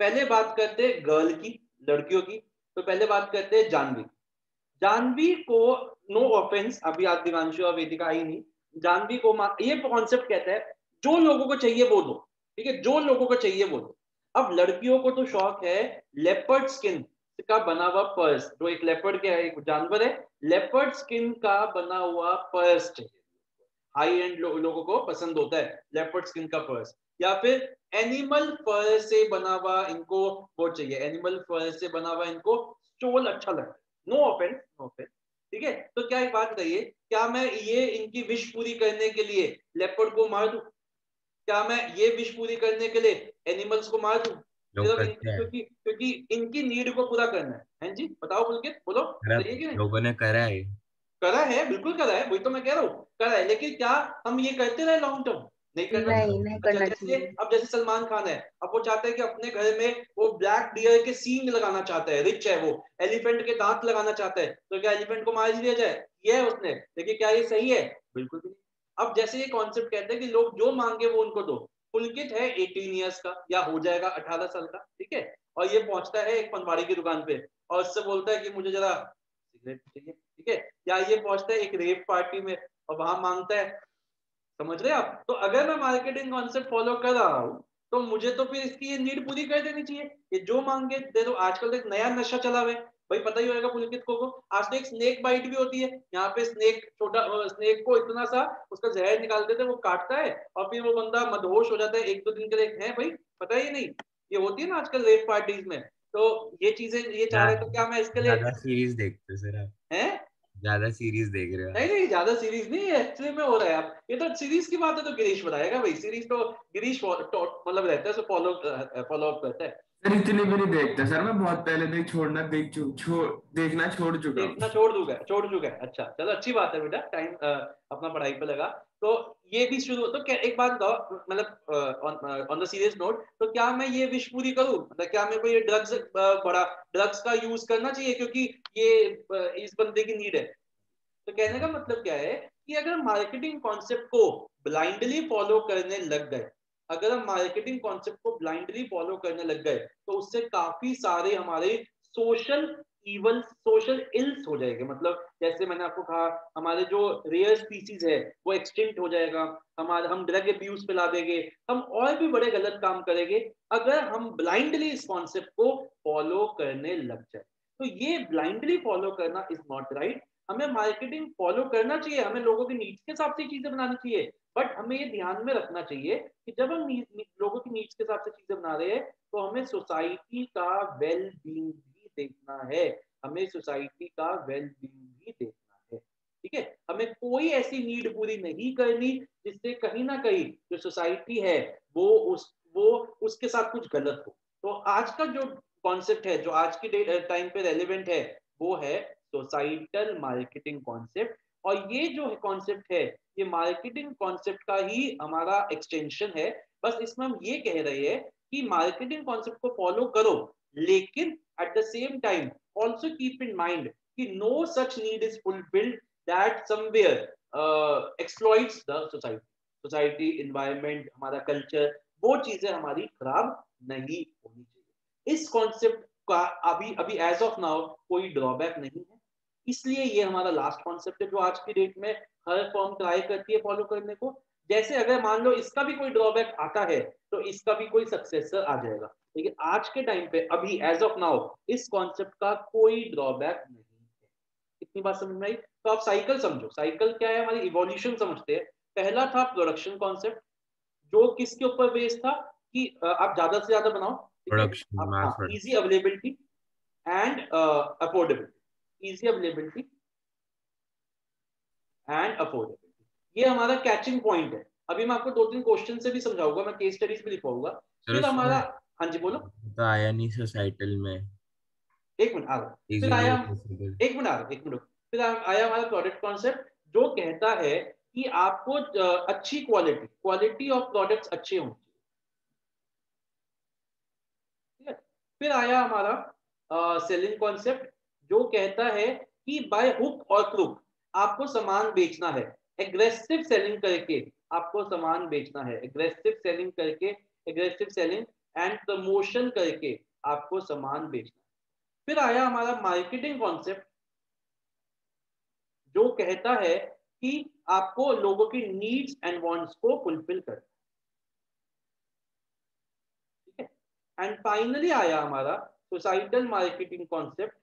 पहले बात करते हैं गर्ल की, लड़कियों की। तो पहले बात करते हैं जानवी। जानवी को नो ऑफेंस अभी दिवांशु और वेदिका आई नहीं। जानवी को ये कॉन्सेप्ट कहता है, जो लोगों को चाहिए वो दो। ठीक है जो लोगों को चाहिए वो। अब लड़कियों को तो शौक है लेपर्ड स्किन का बना हुआ पर्स जो एक लेपर्ड क्या है एक जानवर है लेपर्ड स्किन का बना हुआ पर्स चाहिए। हाई एंड लो, लोगों को पसंद होता है लेपर्ड स्किन का पर्स या फिर एनिमल फर से बना हुआ इनको वो चाहिए। एनिमल फर से बना हुआ इनको स्टोल अच्छा लगता है। नो ऑफेंस नो ऑफेंस ठीक है तो क्या एक बात कहिए क्या मैं ये इनकी विश पूरी करने के लिए लेपर्ड को मार दू? क्या मैं ये विश पूरी करने के लिए एनिमल्स को मार दू? क्योंकि क्योंकि इनकी नीड को पूरा करना है। हैं जी? बताओ पुलकित बोलो। लोगों ने करा है। करा है बिल्कुल करा है। वही तो मैं कह रहा हूँ। करा है लेकिन क्या हम ये करते रहे लॉन्ग टर्म नहीं करना नहीं, नहीं अच्छा, करना जैसे अब जैसे सलमान खान है अब वो चाहते हैं कि अपने घर में वो ब्लैक डियर के सींग लगाना चाहता है। रिच है वो। एलिफेंट के दांत लगाना चाहता है। तो क्या एलिफेंट को मार दिया जाए? ये है उसने। लेकिन क्या ये सही है? बिल्कुल भी नहीं। अब जैसे ये कॉन्सेप्ट कहते हैं कि लोग जो मांगे वो उनको दो। पुलकित है एटीन ईयर्स का, या हो जाएगा अठारह साल का, ठीक है? और ये पहुँचता है एक पनवाड़ी की दुकान पे और उससे बोलता है कि मुझे जरा सिगरेट चाहिए, ठीक है? या ये पहुँचता है एक रेप पार्टी में और वहाँ माँगता है, समझ रहे आप? तो अगर मैं मार्केटिंग कॉन्सेप्ट फॉलो कर रहा हूँ तो मुझे तो फिर इसकी ये नीड पूरी कर देनी चाहिए ये जो मांगे दे दो आजकल तो एक नया नशा चला हुआ है। भाई पता ही होगा पुलकित को। आज तो एक स्नेक बाइट भी होती है। यहाँ पे स्नेक छोटा स्नेक को इतना सा उसका जहर निकाल देते वो काटता है और फिर वो बंदा मदहोश हो जाता है। एक दो दिन के लिए है भाई पता ही नहीं। ये होती है ना आजकल रेप पार्टीज़ में। तो ये चीज़ें ये चाह रहे तो क्या मैं इसके लिए सीरीज़ देखते हैं? ज़्यादा सीरीज़ देख रहे हो नहीं नहीं ज़्यादा सीरीज़ नहीं है एक्चुअली में हो रहा है। आप ये तो सीरीज़ की बात है तो गिरीश बताएगा भाई। सीरीज़ तो गिरीश मतलब रहता है सो फॉलो फॉलो अप करता है। सर इतनी भी नहीं देखता। सर मैं बहुत पहले देख छोड़ना देख चु, छोड़ देखना छोड़ चुका देखना छोड़ दूँगा छोड़ चुका है। अच्छा चलो अच्छी बात है बेटा। टाइम अपना पढ़ाई पे लगा। तो ये भी शुरू तो क्या एक बात बताओ मतलब ऑन द सीरियस नोट तो क्या मैं ये विश पूरी करूँ? मतलब क्या मेरे को ये ड्रग्स बड़ा ड्रग्स का यूज़ करना चाहिए क्योंकि ये इस बंदे की नीड है? तो कहने का मतलब क्या है कि अगर मार्केटिंग कॉन्सेप्ट को ब्लाइंडली फॉलो करने लग गए, अगर हम मार्केटिंग कॉन्सेप्ट को ब्लाइंडली फॉलो करने लग गए तो उससे काफ़ी सारे हमारे सोशल इवल सोशल इल्स हो जाएँगे। मतलब जैसे मैंने आपको कहा, हमारे जो रेयर स्पीसीज है, वो एक्सटिंक्ट हो जाएगा। हमारे, हम ड्रग अब्यूज पे ला देंगे हम और भी बड़े गलत काम करेंगे, अगर हम ब्लाइंडली इस कॉन्सेप्ट को फॉलो करने लग जाए। तो ये ब्लाइंडली फॉलो करना इज़ नॉट राइट हमें मार्केटिंग फॉलो करना चाहिए। हमें लोगों की नीड्स के हिसाब से चीज़ें बनानी चाहिए। बट हमें ये ध्यान में रखना चाहिए कि जब हम लोगों की नीड्स के हिसाब से चीज़ें बना रहे हैं तो हमें सोसाइटी का वेल बींग देखना है। हमें सोसाइटी का वेल बींग भी देखना है। ठीक है? हमें कोई ऐसी नीड पूरी नहीं करनी जिससे कहीं ना कहीं जो सोसाइटी है, वो उस, वो उसके साथ कुछ गलत हो। तो आज का जो कॉन्सेप्ट है, जो आज के टाइम पे रेलिवेंट है, वो है सोसाइटल मार्केटिंग कॉन्सेप्ट और ये जो कॉन्सेप्ट है, ये मार्केटिंग कॉन्सेप्ट का ही हमारा एक्सटेंशन है। बस इसमें हम ये कह रहे हैं कि मार्केटिंग कॉन्सेप्ट को फॉलो करो। लेकिन at the same time also keep in mind कि no such need is fulfilled that somewhere exploits the society society environment हमारा कल्चर वो चीज़ें हमारी खराब नहीं होनी चाहिए। इस कॉन्सेप्ट का अभी अभी एज ऑफ़ नाउ कोई ड्रॉबैक नहीं है। इसलिए ये हमारा लास्ट कॉन्सेप्ट है जो आज की डेट में हर फॉर्म ट्राई करती है फॉलो करने को। जैसे अगर मान लो इसका भी कोई ड्रॉबैक आता है तो इसका भी कोई सक्सेसर आ जाएगा। लेकिन आज के टाइम पे अभी एज ऑफ़ नाउ इस कॉन्सेप्ट का कोई ड्रॉबैक नहीं है। इतनी बात समझ में आई? तो आप साइकिल समझो। साइकिल क्या है? हमारी इवोल्यूशन समझते हैं। पहला था प्रोडक्शन कॉन्सेप्ट जो किसके ऊपर बेस्ड था? कि आप ज़्यादा से ज़्यादा बनाओ। Easy availability and affordability easy availability and affordability ये हमारा कैचिंग पॉइंट है। अभी मैं आपको दो तीन क्वेश्चन से भी समझाऊँगा मैं केस स्टडीज़ भी लिखवाऊँगा। फिर हमारा हाँ जी बोलो। तो आया नहीं सोसाइटल में। एक मिनट आ रहा फिर आया एक मिनट आ रहा एक मिनट। फिर आया हमारा प्रोडक्ट कॉन्सेप्ट जो कहता है कि आपको अच्छी क्वालिटी क्वालिटी ऑफ़ प्रोडक्ट्स अच्छे हों। फिर आया हमारा सेलिंग कॉन्सेप्ट जो कहता है कि बाय हुक और क्रुक आपको सामान बेचना है। एग्रेसिव सेलिंग करके आपको सामान बेचना है। एग्रेसिव सेलिंग करके एग्रेसिव सेलिंग एंड प्रमोशन करके आपको सामान बेचना फिर आया हमारा मार्केटिंग कॉन्सेप्ट जो कहता है कि आपको लोगों की नीड्स एंड वांट्स को फुलफिल करना एंड फाइनली आया हमारा सोसाइटल मार्केटिंग कॉन्सेप्ट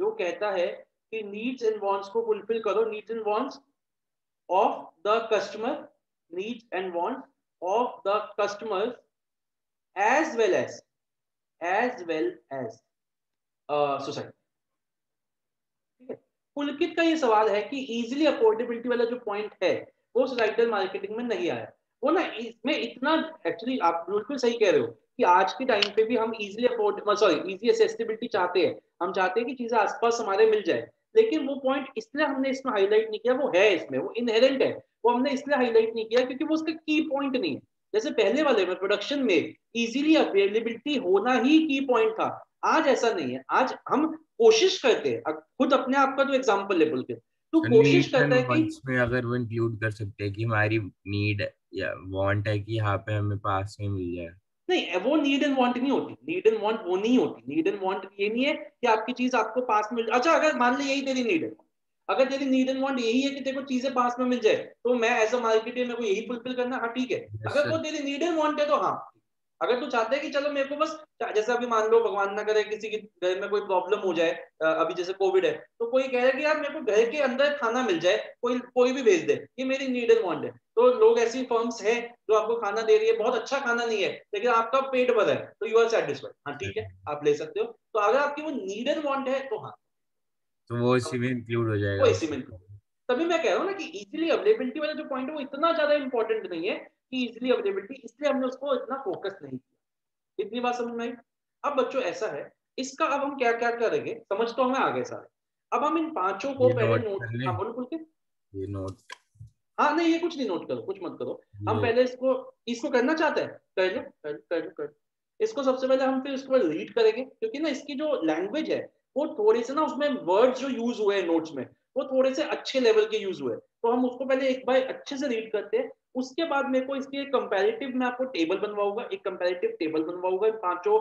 जो कहता है कि नीड्स एंड वांट्स को फुलफिल करो। Needs and wants of the customer and wants of the customers as well as as well as society ठीक है? पुलकित का ये सवाल है कि इजीली अफोर्डेबिलिटी वाला जो पॉइंट है, वो सोसाइटल मार्केटिंग में नहीं आया। वो ना इसमें इतना एक्चुअली आप बिल्कुल सही कह रहे हो कि आज के टाइम पे भी हम easily afford sorry easy accessibility चाहते हैं। हम चाहते हैं कि चीज़ें आसपास हमारे मिल जाए। लेकिन वो पॉइंट इसलिए हमने इसमें हाईलाइट नहीं किया वो है इसमें वो इनहेरेंट है। वो हमने इसलिए हाईलाइट नहीं किया क्योंकि वो उसका की पॉइंट नहीं है। जैसे पहले वाले में प्रोडक्शन में इजीली अवेलेबिलिटी होना ही की पॉइंट था। आज ऐसा नहीं है। आज हम कोशिश करते हैं खुद अपने आप का जो एग्ज़ाम्पल है बोल के। तो कोशिश करता है कि में अगर वो इंक्लूड कर सकते हैं कि हमारी नीड या वांट है कि यहाँ पे हमें पास में मिल जाए। नहीं वो नीड एंड वांट नहीं होती। नीड एंड वांट वो नहीं होती। नीड एंड वांट ये नहीं है कि आपकी चीज़ आपको पास में अच्छा अगर मान ली यही तेरी नीड है। अगर तेरी नीड एंड वांट यही है कि तेरे को चीज़ें पास में मिल जाए तो मैं एज अ मार्केटर मेरे को यही फुलफिल करना हाँ ठीक है। अगर वो तेरी नीड एंड वांट है तो हाँ। अगर तू चाहते है कि चलो मेरे को बस जैसे अभी मान लो भगवान ना करे किसी के घर में कोई प्रॉब्लम हो जाए अभी जैसे कोविड है तो कोई कह रहा है कि यार मेरे को घर के अंदर खाना मिल जाए कोई कोई भी भेज दे ये मेरी नीड एंड वांट है। तो लोग ऐसी फर्म्स है जो आपको खाना दे रही है बहुत अच्छा खाना नहीं है लेकिन आपका पेट भर है तो यू आर सेटिस्फाइड हाँ ठीक है आप ले सकते हो। तो अगर आपकी वो नीड एंड वांट है तो हाँ। तो वो इसी में इंक्लूड हो जाएगा। वो इसी में इंक्लूड तभी मैं कह रहा हूँ ना कि इजीली अवेलेबिलिटी वाला जो पॉइंट है वो इतना ज़्यादा इंपॉर्टेंट नहीं है कि इजीली अवेलेबिलिटी इसलिए हमने उसको इतना फोकस नहीं किया। इतनी बात समझ में आई? अब बच्चों ऐसा है इसका अब हम क्या क्या करेंगे? समझ तो हमें आगे सारे। अब हम इन पाँचों को पहले नोट हाँ बोलो के ये नोट हाँ नहीं ये कुछ नहीं नोट करो कुछ मत करो। हम पहले इसको इसको करना चाहते हैं? कर लो कर लो कर लो कर इसको सबसे पहले हम फिर इसको रीड करेंगे क्योंकि ना इसकी जो लैंग्वेज है वो थोड़े से ना उसमें वर्ड्स जो यूज़ हुए हैं नोट्स में वो थोड़े से अच्छे लेवल के यूज़ हुए तो हम उसको पहले एक बार अच्छे से रीड करते हैं। उसके बाद मेरे को इसके कंपैरेटिव मैं आपको टेबल बनवाऊँगा एक कंपैरेटिव टेबल बनवाऊँगा पाँचों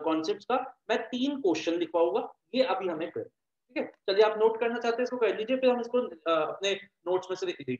कॉन्सेप्ट्स का। मैं तीन क्वेश्चन लिखवाऊँगा ये अभी हमें कर ठीक है? चलिए आप नोट करना चाहते हैं इसको कर लीजिए फिर हम इसको आ, अपने नोट्स में से रीड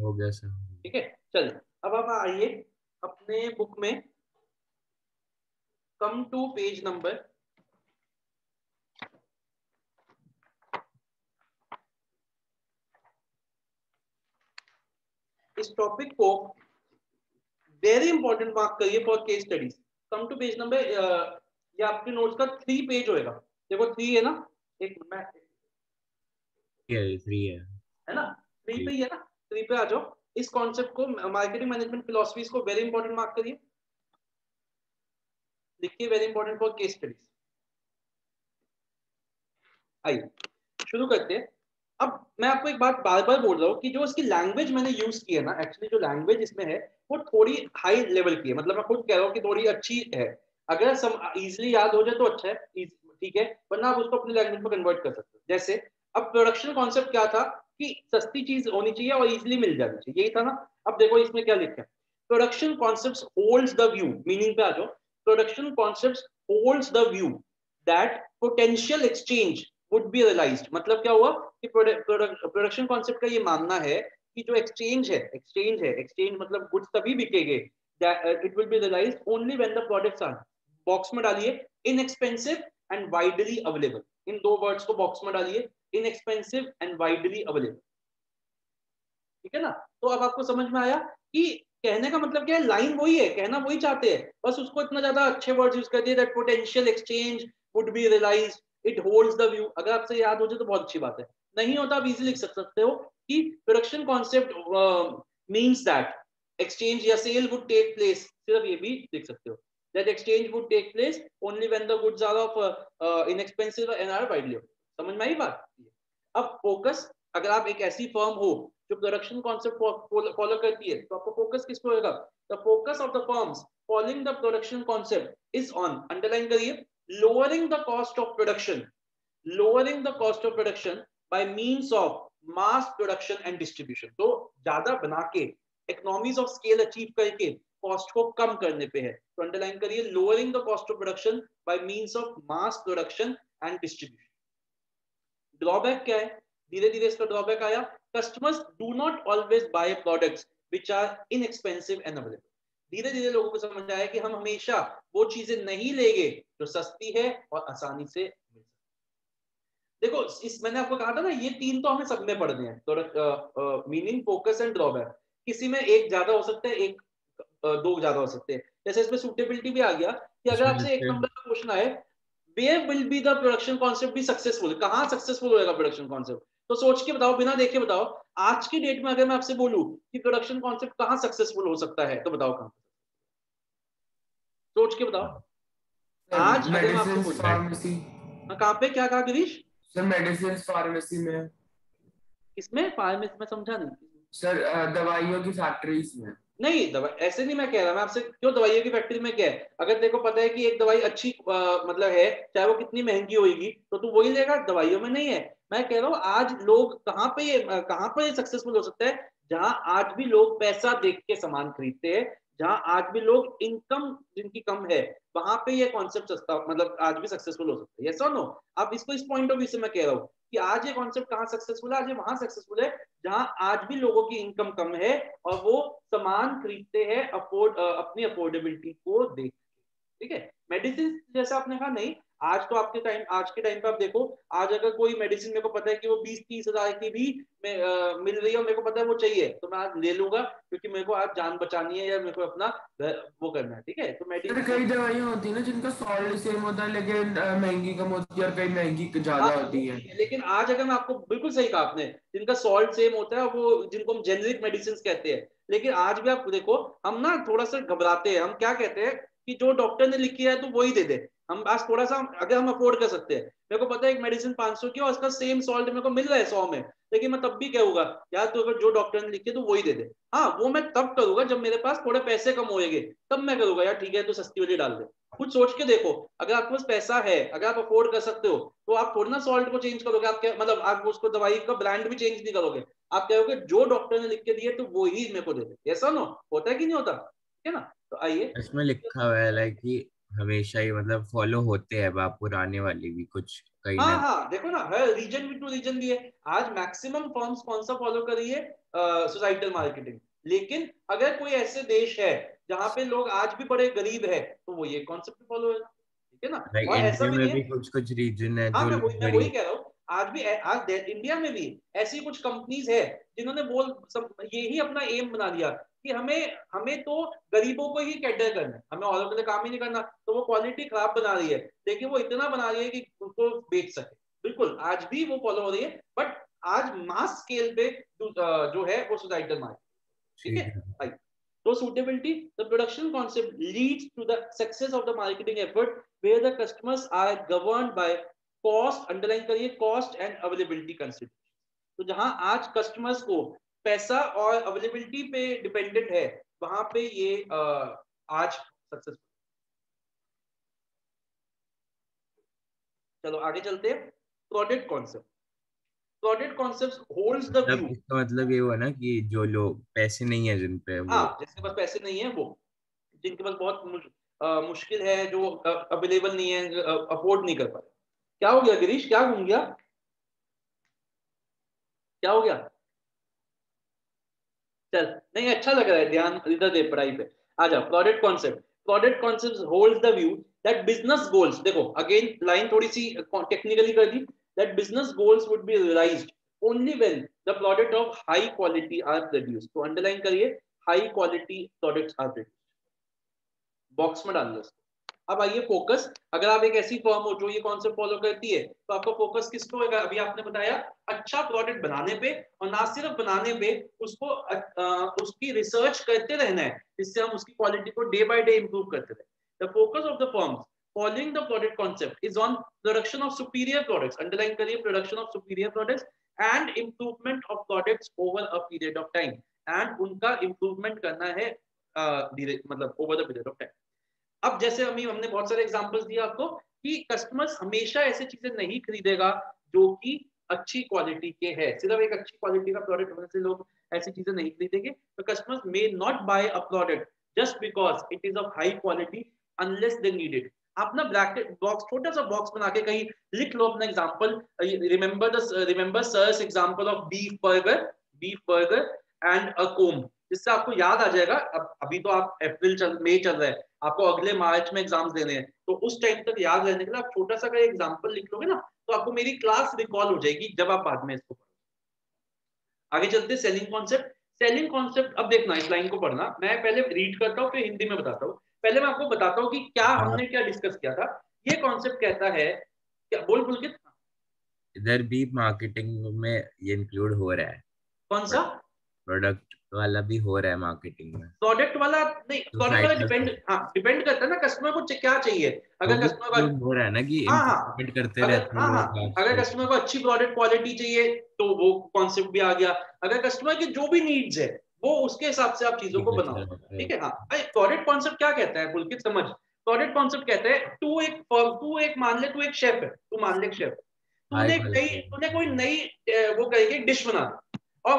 हो गया सर। ठीक है चलिए अब आप आइए अपने बुक में। कम टू पेज नंबर इस टॉपिक को वेरी इंपॉर्टेंट मार्क करिए for case studies come to page number ये आपके नोट्स का थ्री पेज होएगा। देखो थ्री है ना? एक मैं थ्री है है। ना? थ्री पे ही है ना? थ्री पे आ जाओ। इस कॉन्सेप्ट को मार्केटिंग मैनेजमेंट फिलोसफीज को वेरी इंपॉर्टेंट मार्क करिए। लिखिए very important for case studies आइए, शुरू करते हैं। अब मैं आपको एक बात बार बार बोल रहा हूँ कि जो इसकी लैंग्वेज मैंने यूज़ की है ना एक्चुअली जो लैंग्वेज इसमें है, वो थोड़ी हाई लेवल की है। मतलब मैं खुद कह रहा हूँ कि थोड़ी अच्छी है। अगर सम इजिली याद हो जाए तो अच्छा है ठीक है। वरना आप उसको अपनी लैंग्वेज में कन्वर्ट कर सकते हो। जैसे, अब प्रोडक्शन कॉन्सेप्ट क्या था? कि सस्ती चीज़ होनी चाहिए और इजिली मिल जानी चाहिए। यही था ना। अब देखो इसमें क्या लिखा है। Production concept holds the view meaning पे आ जाओ। Production concept holds the view that potential exchange would be realised मतलब क्या हुआ कि प्रोडक्शन कॉन्सेप्ट का ये मानना है कि जो एक्सचेंज है एक्सचेंज है एक्सचेंज मतलब गुड्स तभी बिकेंगे it will be realised only when the products are box में डालिए इनएक्सपेंसिव एंड वाइडली अवेलेबल इन दो वर्ड्स को बॉक्स में डालिए। इनएक्सपेंसिव एंड वाइडली अवेलेबल ठीक है ना? तो अब आपको समझ में आया कि कहने का मतलब क्या है? लाइन वही है कहना वही चाहते हैं। बस उसको इतना ज़्यादा अच्छे वर्ड्स यूज़ कर दिए potential exchange would be realise it holds the view अगर आपसे याद हो जाए तो बहुत अच्छी बात है। नहीं होता आप इजी लिख सकते हो कि production concept means that exchange या सेल वुड टेक प्लेस सिर्फ़ ये भी लिख सकते हो। That exchange would take place only when the goods are of uh, uh, inexpensive and are widely available. समझ में आई बात? अब फोकस अगर आप एक ऐसी फर्म हो जो प्रोडक्शन कॉन्सेप्ट फॉलो करती है तो आपको फोकस किस पे होगा? The focus of the firms following the production concept is on underline करिए lowering the cost of production lowering the cost of production by means of mass production and distribution तो ज़्यादा बना के इकोनॉमीज ऑफ़ स्केल अचीव करके cost को कम करने पे है। तो अंडरलाइन करिए lowering the cost of production by means of mass production and distribution drawback क्या है? धीरे धीरे इसका ड्रॉबैक आया। Customers do not always buy products which are inexpensive and available धीरे धीरे लोगों को समझ आया कि हम हमेशा वो चीज़ें नहीं लेंगे जो सस्ती है और आसानी से मिल सकती देखो इस मैंने आपको कहा था ना ये तीन तो हमें सब में पढ़ने हैं। तो मीनिंग फोकस एंड ड्रॉबैक किसी में एक ज़्यादा हो सकता है एक दो ज़्यादा हो सकते हैं। जैसे इसमें सुटेबिलिटी भी आ गया कि अगर आपसे एक नंबर का क्वेश्चन आए where will be the production concept भी सक्सेसफुल कहाँ सक्सेसफुल होएगा प्रोडक्शन कॉन्सेप्ट तो सोच के बताओ बिना देखे बताओ आज की डेट में अगर मैं आपसे बोलूँ कि प्रोडक्शन कॉन्सेप्ट कहाँ सक्सेसफुल हो सकता है तो बताओ कहाँ सोच के बताओ। आज अगर मैं आपसे फार्मेसी हाँ, कहाँ पे? क्या कहा गिरीश? सर मेडिसिन फार्मेसी में। किसमें? फार्मेसी में समझा नहीं। सर दवाइयों की फैक्ट्रीज में। नहीं दवा ऐसे नहीं मैं कह रहा मैं आपसे क्यों दवाइयों की फैक्ट्री में क्या है अगर देखो पता है कि एक दवाई अच्छी आ, मतलब है चाहे वो कितनी महँगी होगी तो तू वही लेगा दवाइयों में नहीं है। मैं कह रहा हूँ आज लोग कहाँ पे ये कहाँ पर ये सक्सेसफुल हो सकता है? जहाँ आज भी लोग पैसा देख के सामान खरीदते हैं जहाँ आज भी लोग इनकम जिनकी कम है, वहाँ पे ये कॉन्सेप्ट सस्ता मतलब आज भी सक्सेसफुल हो सकता है। यस और नो आप इसको इस पॉइंट ऑफ़ व्यू से मैं कह रहा हूँ कि आज ये कॉन्सेप्ट कहाँ सक्सेसफुल है? आज ये वहाँ सक्सेसफुल है, जहाँ आज भी लोगों की इनकम कम है और वो सामान खरीदते हैं अफोर्ड अपनी अफोर्डेबिलिटी को देख ठीक है? मेडिसिन जैसा आपने कहा, नहीं आज तो आपके टाइम आज के टाइम पे आप देखो आज अगर कोई मेडिसिन मेरे को पता है कि वो बीस तीस हज़ार की भी में, आ, मिल रही है और मेरे को पता है वो चाहिए तो मैं आज ले लूँगा क्योंकि मेरे को आज जान बचानी है या मेरे को अपना वो करना है ठीक है? तो मेडिसिन कई दवाइयाँ होती है ना जिनका सॉल्ट सेम होता है लेकिन महँगी कम होती है और कई महँगी ज़्यादा हाँ, होती है। लेकिन आज अगर मैं आपको बिल्कुल सही कहा आपने जिनका सॉल्ट सेम होता है वो जिनको हम जेनरिक मेडिसिन कहते हैं लेकिन आज भी आप देखो हम ना थोड़ा सा घबराते हैं हम क्या कहते हैं कि जो डॉक्टर ने लिखी है तो वही दे दे। हम आज थोड़ा सा अगर हम अफोर्ड कर सकते हैं। मेरे को पता है एक मेडिसिन 500 की और उसका सेम सॉल्ट मेरे को मिल रहा है सौ में। लेकिन मैं तब भी कहूँगा यार तो अगर जो डॉक्टर ने लिखी तो वही दे दे। हाँ वो मैं तब करूँगा जब मेरे पास थोड़े पैसे कम होएँगे। तब मैं करूँगा, यार ठीक है तो सस्ती वाली डाल दे। कुछ सोच के देखो, अगर आपके पास पैसा है, अगर आप अफोर्ड कर सकते हो तो आप थोड़ा ना सॉल्ट को चेंज करोगे। आप मतलब आप उसको दवाई का ब्रांड भी चेंज नहीं करोगे। आप कहोगे जो डॉक्टर ने लिख के दिए तो वो मेरे को दे दे। ऐसा नो होता है कि नहीं होता? ठीक है ना? तो आइए। इसमें लिखा हुआ है लाइक कि हमेशा ही मतलब फॉलो होते हैं बाप पुराने वाले भी कुछ कहीं हाँ हाँ देखो ना हर रीजन भी टू रीजन भी है। आज मैक्सिमम फर्म्स कौन सा फॉलो कर रही है? सोसाइटल मार्केटिंग लेकिन अगर कोई ऐसे देश है जहाँ पे लोग आज भी बड़े गरीब है तो वो ये कॉन्सेप्ट फॉलो है। ठीक है ना? like और ऐसा भी है कुछ कुछ रीजन है हाँ, मैं वही मैं वही कह रहा हूँ। आज भी आज इंडिया में भी ऐसी कुछ कंपनीज़ है जिन्होंने बोल सब यही अपना एम बना लिया। कि हमें हमें तो गरीबों को ही कैटर करना है। हमें औरों के काम ही नहीं करना। तो वो क्वालिटी खराब बना रही है। लेकिन वो इतना बना रही है कि उसको बेच सके। बिल्कुल आज भी वो फॉलो हो रही है बट आज मास स्केल पे जो है वो सोसाइटल मार्केट ठीक है? तो suitability the production concept leads to the success of the marketing effort where the customers are govern by cost underline करिए कॉस्ट एंड अवेलेबिलिटी कंसिडर तो जहाँ आज कस्टमर्स को पैसा और अवेलेबिलिटी पे डिपेंडेंट है वहाँ पे ये आज सक्सेसफुल चलो आगे चलते हैं। Product concept product concept holds the view इसका मतलब ये हुआ ना कि जो लोग पैसे नहीं है जिन पे हाँ जिसके पास पैसे नहीं है वो। जिनके पास बहुत मुश, आ, मुश्किल है जो अवेलेबल नहीं है अफोर्ड नहीं कर पाए। क्या हो गया गिरीश? क्या घूम गया? क्या हो गया? चल, नहीं अच्छा लग रहा है, ध्यान इधर दे पढ़ाई पे। आ जाओ product concept product concept hold the view that business goals देखो अगेन लाइन थोड़ी सी टेक्निकली कर दी that business goals would be realised only when the product of high quality are produced. तो अंडरलाइन करिए high quality products are produced box में डाल दो अब आइए फोकस अगर आप एक ऐसी फॉर्म हो जो ये कॉन्सेप्ट फॉलो करती है तो आपका फोकस किस पे होगा? अभी आपने बताया अच्छा प्रोडक्ट बनाने पे और ना सिर्फ़ बनाने पे उसको आ, उसकी रिसर्च करते रहना है जिससे हम उसकी क्वालिटी को डे बाय डे इम्प्रूव करते रहे। The focus of the form following the product concept is on production of superior product underline करिए production of superior product and improvement of product over a period of time and उनका improvement करना है uh, मतलब over the period of time अब जैसे अभी हमने बहुत सारे एग्जांपल्स दिए आपको कि कस्टमर्स हमेशा ऐसी चीज़ें नहीं खरीदेगा जो कि अच्छी क्वालिटी के है। सिर्फ़ एक अच्छी क्वालिटी का प्रोडक्ट होने से लोग ऐसी चीज़ें नहीं खरीदेंगे तो customers may not buy a product just because it is of high quality unless they need it आप ना ब्रैकेट बॉक्स छोटा सा बॉक्स बना के कहीं लिख लो अपना example remember remember sir's example of beef burger beef burger and a comb जिससे आपको याद आ जाएगा, अब, अभी तो आप अप्रैल चल मई चल रहा है। आपको अगले मार्च में एग्ज़ाम्स देने हैं। तो उस टाइम तक याद रहने के लिए आप छोटा सा अगर एग्ज़ाम्पल लिख लोगे ना तो आपको मेरी क्लास रिकॉल हो जाएगी जब आप बाद में इसको आगे चलते सेलिंग कॉन्सेप्ट सेलिंग कॉन्सेप्ट अब देखना इस लाइन को पढ़ना। मैं पहले रीड करता हूँ फिर हिंदी में बताता हूँ। पहले मैं आपको बताता हूँ कि क्या हाँ। हमने क्या डिस्कस किया था। ये कॉन्सेप्ट कहता है क्या बोल पुलकित इधर भी मार्केटिंग में ये इंक्लूड हो रहा है। कौन सा? प्रोडक्ट वाला भी हो रहा है मार्केटिंग में। प्रोडक्ट वाला नहीं प्रोडक्ट वाला डिपेंड हाँ डिपेंड करता है ना कस्टमर को क्या चाहिए। अगर कस्टमर को हो रहा है ना कि हाँ हाँ। करते रहते हैं हाँ अगर कस्टमर को अच्छी प्रोडक्ट क्वालिटी चाहिए तो वो कॉन्सेप्ट भी आ गया। अगर कस्टमर की जो भी नीड्स है वो उसके हिसाब से आप चीज़ों को बनाओ। ठीक है हाँ। प्रोडक्ट कॉन्सेप्ट क्या कहता है? पुलकित समझ। प्रोडक्ट कॉन्सेप्ट कहते हैं तू एक तू एक मान ले तू एक शेफ है तू मान ले एक शेफ तूने नई तूने कोई नई वो कहेगी डिश बना और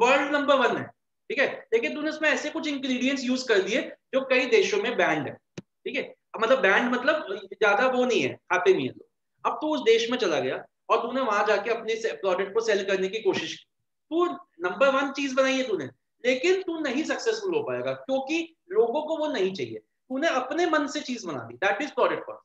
वर्ल्ड नंबर वन है। ठीक है? लेकिन तूने उसमें ऐसे कुछ इंग्रेडिएंट्स यूज़ कर दिए जो कई देशों में बैंड है। ठीक है? मतलब बैंड मतलब ज़्यादा वो नहीं है खाते नहीं है लोग। अब तू उस देश में चला गया और तूने वहाँ जाके अपने प्रोडक्ट को सेल करने की कोशिश की। तू नंबर वन चीज़ बनाई है तूने लेकिन तू नहीं सक्सेसफुल हो पाएगा क्योंकि लोगों को वो नहीं चाहिए। तूने अपने मन से चीज़ बना दी। That is product concept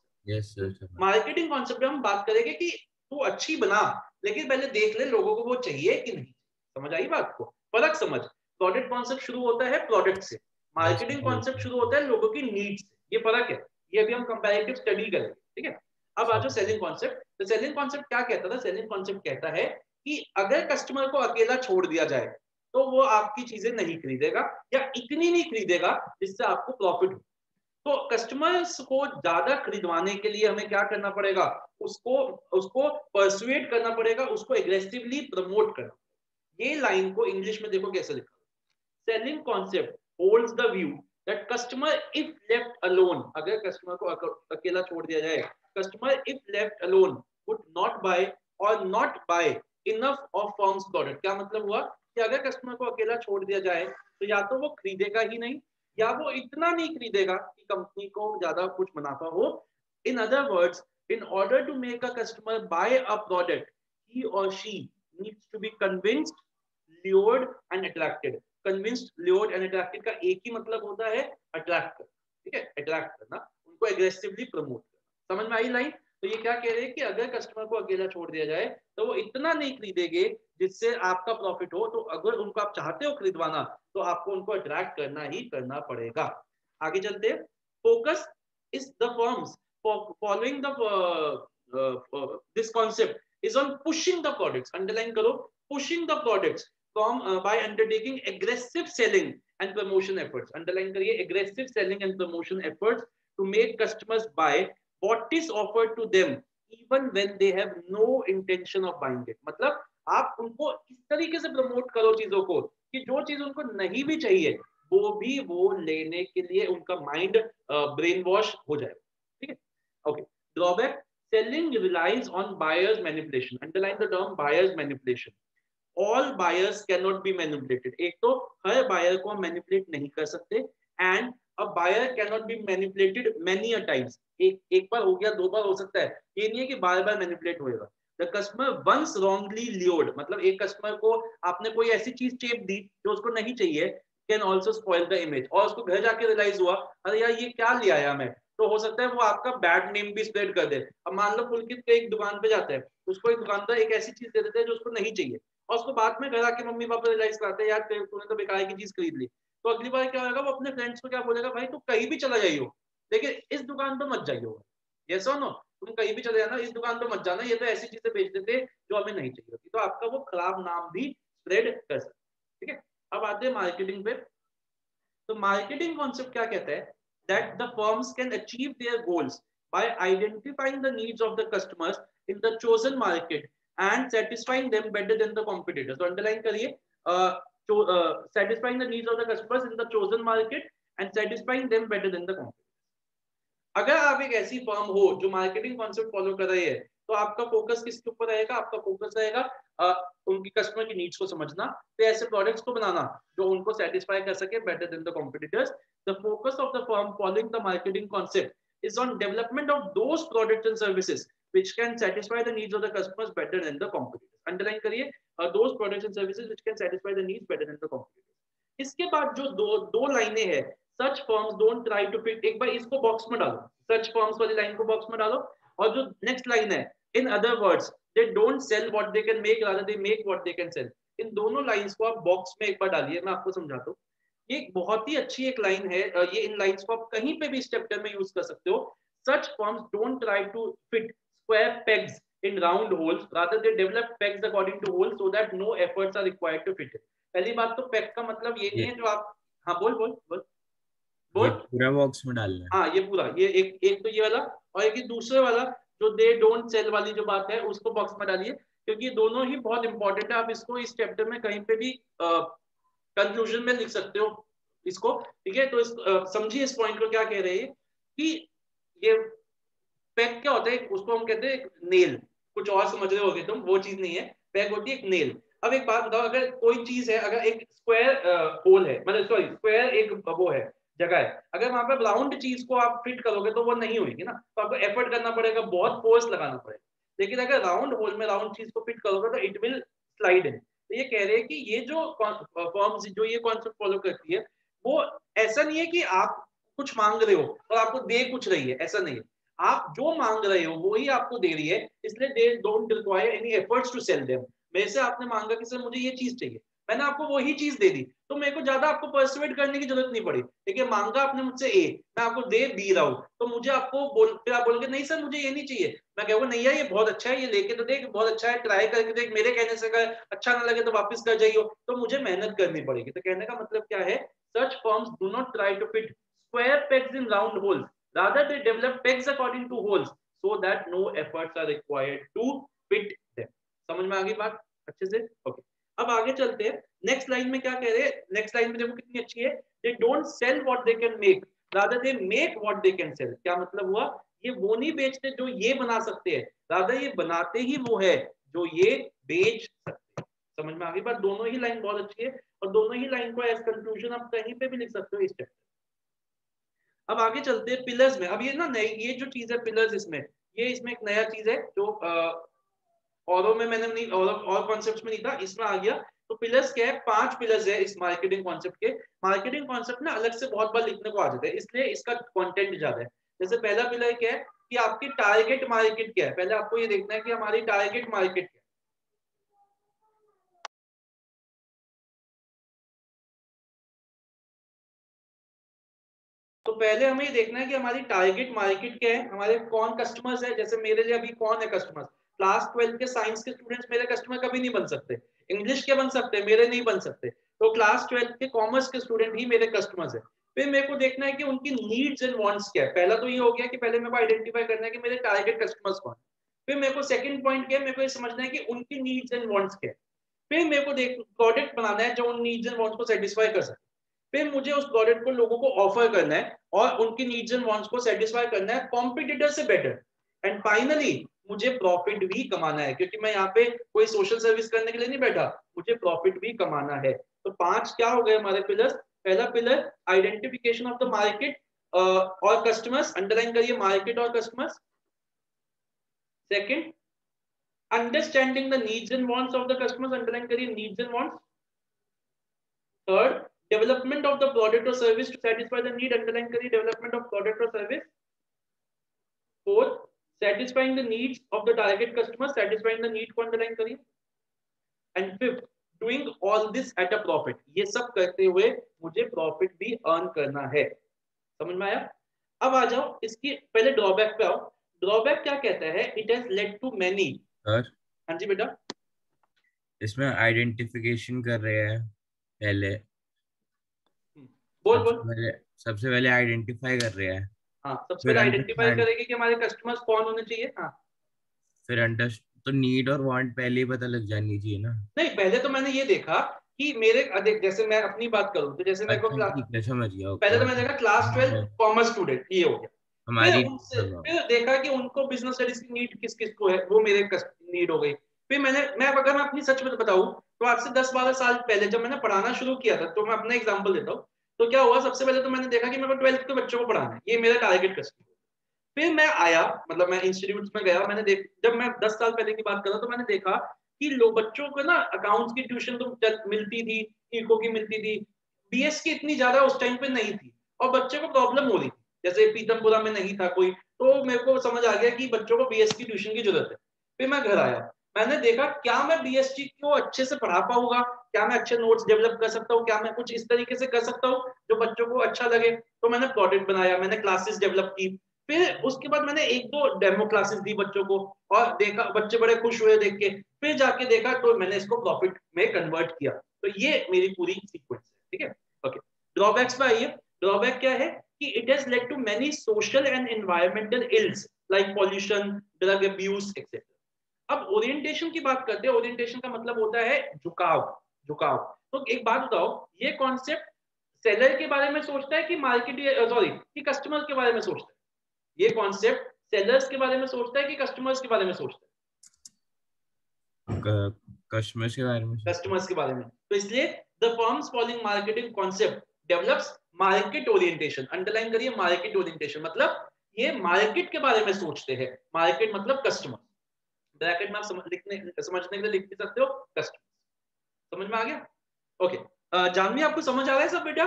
marketing concept में हम बात करेंगे कि तू अच्छी बना लेकिन पहले देख ले लोगों को वो चाहिए कि नहीं। समझ आई बात को? फ़र्क समझ। प्रोडक्ट कॉन्सेप्ट शुरू होता है प्रोडक्ट से। मार्केटिंग कॉन्सेप्ट शुरू होता है लोगों की नीड से। ये फ़र्क है? ये अभी हम कंपैरेटिव स्टडी करेंगे ठीक है? अब आ जाओ सेलिंग कॉन्सेप्ट तो सेलिंग कॉन्सेप्ट क्या कहता था? सेलिंग कॉन्सेप्ट कहता है कि अगर कस्टमर को अकेला छोड़ दिया जाए तो वो आपकी चीज़ें नहीं खरीदेगा या इतनी नहीं खरीदेगा जिससे आपको प्रॉफिट हो। तो कस्टमर्स को ज़्यादा खरीदवाने के लिए हमें क्या करना पड़ेगा? उसको उसको परसुएट करना पड़ेगा उसको एग्रेसिवली प्रमोट करना ये लाइन को इंग्लिश में देखो कैसे लिखा। Selling concept holds the view that customer if left alone अगर कस्टमर को अकेला छोड़ दिया जाए customer if left alone would not buy or not buy enough of firm's product क्या मतलब हुआ? कि अगर कस्टमर को अकेला छोड़ दिया जाए तो या तो वो खरीदेगा ही नहीं, या वो इतना नहीं खरीदेगा कि कंपनी को ज़्यादा कुछ मुनाफा हो। In other words in order to make a customer buy a product, he or she needs to be convinced, lured and attracted. Convinced lured and attracted का एक ही मतलब होता है अट्रैक्ट करना, ठीक है? अट्रैक्ट करना, उनको एग्रेसिवली प्रमोट करना। समझ में आई लाइन तो ये क्या कह रहे हैं कि अगर कस्टमर को अकेला छोड़ दिया जाए तो वो इतना नहीं खरीदेंगे जिससे आपका प्रॉफिट हो तो अगर उनको आप चाहते हो खरीदवाना तो आपको उनको अट्रैक्ट करना ही करना पड़ेगा। आगे चलते focus is the firms following the this concept is on pushing the products underline करो pushing the products from uh, by undertaking aggressive selling and promotion efforts underline kariye aggressive selling and promotion efforts to make customers buy what is offered to them even when they have no intention of buying it मतलब आप उनको इस तरीके से promote करो चीज़ों को कि जो चीज़ उनको नहीं भी चाहिए वो भी वो लेने के लिए उनका माइंड ब्रेन वॉश हो जाए ठीक है okay drawback selling relies on buyers manipulation underline the term buyers manipulation all buyers can not be manipulated एक तो हर बायर को हम मैनिपुलेट नहीं कर सकते and a buyer can not be manipulated many a times एक एक बार हो गया, दो बार हो सकता है। ये नहीं है कि बार बार मैनिपुलेट होएगा। The customer once wrongly lured मतलब एक कस्टमर को आपने कोई ऐसी चीज़ चेप दी जो उसको नहीं चाहिए can also spoil the image और उसको घर जाके रियलाइज़ हुआ, अरे यार, ये क्या ले आया मैं? तो हो सकता है वो आपका बैड नेम भी स्प्रेड कर दे। अब मान लो पुलकित एक दुकान पे जाता है, उसको एक दुकानदार एक ऐसी चीज़ दे देते हैं जो उसको नहीं चाहिए। और उसको बाद में घर आके मम्मी पापा रियलाइज़ कराते यार तूने तो बेकार की चीज़ खरीद ली। तो अगली बार क्या होगा वो अपने फ्रेंड्स को क्या बोलेगा, भाई, तू कहीं भी चला जाइयो। लेकिन इस दुकान पर मत जाइयो। यस और नो तुम कहीं भी चले जाना, इस दुकान पर मत जाना, ये तो ऐसी चीज़ें बेच देते जो हमें नहीं चाहिए होती। तो आपका वो खराब नाम भी स्प्रेड कर सकते ठीक है? अब आते हैं मार्केटिंग पे। तो मार्केटिंग कॉन्सेप्ट क्या कहता है? That the firms can achieve their goals by identifying the needs of the customers in the chosen market and satisfying them better than the competitors. So underline करिए uh, to, uh, satisfying the needs of the customers in the chosen market and satisfying them better than the competitors. अगर आप एक ऐसी firm हो जो marketing concept follow कर रही है तो आपका फोकस किसके ऊपर रहेगा आपका फोकस रहेगा uh, उनकी कस्टमर की नीड्स को समझना तो ऐसे प्रोडक्ट्स को बनाना जो उनको सेटिस्फाई कर सके better than the competitors the focus of the firm following the marketing concept is on development of those products and services which can satisfy the needs of the customers better than the competitors. Underline करिए uh, those products and services which can satisfy the needs better than the competitors. इसके बाद जो दो दो लाइनें हैं such firms don't try to fit एक बार इसको बॉक्स में डालो such firms वाली लाइन को बॉक्स में डालो और जो नेक्स्ट लाइन है in other words they don't sell what they can make rather they make what they can sell इन दोनों लाइंस को आप बॉक्स में एक बार डालिए मैं आपको समझाता हूँ ये बहुत ही अच्छी एक लाइन है ये इन लाइंस को आप कहीं पे भी इस चैप्टर में यूज़ कर सकते हो such firms don't try to fit square pegs in round holes rather they develop pegs according to holes so that no efforts are required to fit it. पहली बात तो पेग का मतलब ये नहीं है जो आप हाँ बोल बोल बोल। बोल। पूरा बॉक्स में डालना हाँ। ये पूरा ये एक एक तो ये वाला और एक दूसरे वाला जो दे डोंट सेल वाली जो बात है उसको बॉक्स में डालिए क्योंकि दोनों ही बहुत इंपॉर्टेंट है। आप इसको इस चैप्टर में कहीं पे भी कंक्लूजन में लिख सकते हो इसको ठीक है? तो इस समझिए इस पॉइंट को क्या कह रहे हैं कि ये पैक क्या होता है? उसको हम कहते हैं नेल कुछ और समझ रहे होगे तुम, वो चीज़ नहीं है। पैक होती है एक नेल अब एक बात बताओ, अगर कोई चीज़ है, अगर एक स्क्वायर होल है मतलब सॉरी स्क्वायर एक वो है, जगह है। अगर वहाँ पर राउंड चीज़ को आप फिट करोगे तो वो नहीं होगी ना। तो आपको एफर्ट करना पड़ेगा, बहुत फोर्स लगाना पड़ेगा। लेकिन अगर राउंड होल में राउंड चीज़ को फिट करोगे तो इट विल स्लाइड इन तो ये कह रहे हैं कि ये जो फॉर्म्स जो ये कॉन्सेप्ट फॉलो करती है, वो ऐसा नहीं है कि आप कुछ मांग रहे हो और आपको दे कुछ रही है, ऐसा नहीं है। आप जो मांग रहे हो वही आपको दे रही है, इसलिए they don't require any efforts to sell them मेरे से आपने मांगा कि सर मुझे ये चीज़ चाहिए। मैंने आपको वही चीज़ दे दी तो मेरे को ज़्यादा आपको परसुएट करने की ज़रूरत नहीं पड़ी। देखिए, मांगा आपने मुझसे ए मैं आपको दे बी रहा हूँ तो मुझे आपको बोल, फिर आप बोलोगे, नहीं सर, मुझे ये नहीं चाहिए। मैं कहूँगा, नहीं यार, ये बहुत अच्छा है, ये लेके तो देख, बहुत अच्छा है ट्राई करके देख, मेरे कहने से अगर अच्छा ना लगे तो वापस कर जाइए तो मुझे मेहनत करनी पड़ेगी। तो कहने का मतलब क्या है? Such firms do not try to fit square pegs in round holes. Rather, they develop pegs according to holes, so that no efforts are required to fit them. समझ में आ गई बात? अच्छे okay. अब आगे चलते हैं. नेक्स्ट लाइन में क्या कह रहे हैं? नेक्स्ट लाइन में देखो कितनी अच्छी है. They don't sell what they can make rather they make what they can sell क्या मतलब हुआ? ये वो नहीं बेचते जो ये बना सकते हैं. रादर ये बनाते ही वो है जो ये बेच सकते हैं. समझ में आ गई बात? दोनों ही लाइन बहुत अच्छी है और दोनों ही लाइन को एज कंक्लूजन आप कहीं पे भी लिख सकते हो इस चैप्टर अब आगे चलते हैं पिलर्स में। अब ये ना नई, ये जो चीज़ है पिलर्स इसमें, ये इसमें एक नया चीज़ है जो औरों में मैंने नहीं, और और कॉन्सेप्ट में नहीं था, इसमें आ गया। तो पिलर्स क्या है? पाँच पिलर्स है इस मार्केटिंग कॉन्सेप्ट के। मार्केटिंग कॉन्सेप्ट ना अलग से बहुत बार लिखने को आ जाता है, इसलिए इसका कंटेंट ज़्यादा है। जैसे पहला पिलर क्या है कि आपकी टारगेट मार्केट क्या है? पहले आपको ये देखना है कि हमारी टारगेट मार्केट क्या है। पहले हमें ये देखना है कि हमारी टारगेट मार्केट क्या है, हमारे कौन कस्टमर्स है, जैसे मेरे लिए अभी कौन है कस्टमर्स क्लास ट्वेल्थ के साइंस के स्टूडेंट्स मेरे कस्टमर कभी नहीं बन सकते। इंग्लिश के बन सकते, मेरे नहीं बन सकते। तो क्लास ट्वेल्थ के कॉमर्स के स्टूडेंट ही मेरे कस्टमर्स है। फिर मेरे को देखना है कि उनकी नीड्स एंड वांट्स क्या है। पहला तो ये हो गया कि पहले मेरे को आइडेंटिफाई करना है कि मेरे टारगेट कस्टमर्स कौन फिर मेरे को सेकंड पॉइंट क्या है, मेरे को ये समझना है कि उनकी नीड्स एंड वांट्स क्या है। फिर मेरे को देख प्रोडक्ट बनाना है जो उन नीड्स एंड वांट्स को सेटिस्फाई कर सके। फिर मुझे उस प्रोडक्ट को लोगों को ऑफ़र करना है और उनकी नीड्स एंड वांट्स को सेटिस्फाई करना है कॉम्पिटिटर से बेटर एंड फाइनली मुझे प्रॉफिट भी कमाना है, क्योंकि मैं यहाँ पे कोई सोशल सर्विस करने के लिए नहीं बैठा, मुझे प्रॉफिट भी कमाना है। तो पाँच क्या हो गए हमारे पिलर्स पहला pillar identification of the market और कस्टमर्स अंडरलाइन करिए मार्केट और customers second understanding the needs and wants of the customers underline करिए needs and wants third development of the product और service to satisfy the need underline करिए development of product और service fourth satisfying the needs of the target customer, satisfying the need को underline करिए. And fifth, doing all this at a profit. ये सब करते हुए मुझे profit भी earn करना है. समझ में आया? अब आ जाओ इसकी पहले ड्रॉबैक पे आओ. ड्रॉबैक क्या कहता है? It has led to many. Sir हाँ जी बेटा. इसमें आइडेंटिफिकेशन कर रहे हैं पहले बोल बोल. सबसे पहले आइडेंटिफाई कर रहे हैं। हाँ सबसे पहले आइडेंटिफाई करेगी कि हमारे कस्टमर्स कौन होने चाहिए. हाँ। फिर अंडर तो नीड और वांट पहले ही पता लग जानी चाहिए ना। नहीं पहले तो मैंने ये देखा कि मेरे देख जैसे मैं अपनी बात करूँ तो जैसे मेरे को अच्छा क्लास समझ गया पहले तो मैंने देखा क्लास ट्वेल्व हाँ। कॉमर्स स्टूडेंट ये हो गया। हमारी फिर देखा कि उनको बिज़नेस स्टडीज़ की नीड किस किस को है वो मेरे नीड हो गई। फिर मैंने मैं अगर मैं अपनी सच में बताऊँ तो आज से दस बारह साल पहले जब मैंने पढ़ाना शुरू किया था तो मैं अपना एग्जांपल देता हूँ। तो क्या हुआ, सबसे पहले तो मैंने देखा कि मेरे को ट्वेल्थ के बच्चों को पढ़ाना है। ये मेरा टारगेट कस्टमर फिर मैं आया मतलब मैं इंस्टीट्यूट में गया, मैंने देख, जब मैं दस साल पहले की बात कर तो मैंने देखा कि लोग बच्चों को ना अकाउंट्स की ट्यूशन तो मिलती थी इको की मिलती थी। बीएस की इतनी ज़्यादा उस टाइम पे नहीं थी और बच्चे को प्रॉब्लम हो रही थी। जैसे पीतमपुरा में नहीं था कोई तो मेरे को समझ आ गया कि बच्चों को बीएस की ट्यूशन की ज़रूरत है। फिर मैं घर आया। मैंने देखा, क्या मैं बीएसटी को अच्छे से पढ़ा पाऊँगा? क्या मैं अच्छे नोट्स डेवलप कर सकता हूँ? क्या मैं कुछ इस तरीके से कर सकता हूँ जो बच्चों को अच्छा लगे? तो मैंने प्रोडक्ट बनाया, मैंने क्लासेस डेवलप की। फिर उसके बाद मैंने एक दो डेमो क्लासेस दी बच्चों को और देखा, बच्चे बड़े खुश हुए देख के। फिर जाके देखा तो मैंने इसको प्रॉफिट में कन्वर्ट किया। तो ये मेरी पूरी सीक्वेंस है, ठीक है? ओके ड्रॉबैक्स पे आइए। ड्रॉबैक क्या है? कि it has led to many social and environmental ills like pollution drug अब ओरिएंटेशन की बात करते हैं। ओरिएंटेशन का मतलब होता है झुकाव। झुकाव तो एक बात बताओ ये कॉन्सेप्ट सेलर के बारे में सोचता है कि मार्केट सॉरी कि कस्टमर के बारे में सोचता है? ये कॉन्सेप्ट सेलर्स के बारे में सोचता है कि कस्टमर्स के बारे में सोचता है? कस्टमर्स के बारे में कस्टमर्स के बारे में। तो इसलिए the firms following marketing concept develops market orientation underline करिए मार्केट ओरिएंटेशन मतलब ये मार्केट के बारे में सोचते हैं। मार्केट मतलब कस्टमर ब्रैकेट में आप समझ लिखने समझने के लिए लिख सकते हो। कस्टमर समझ में आ गया? ओके जानवी आपको समझ आ है सब बेटा?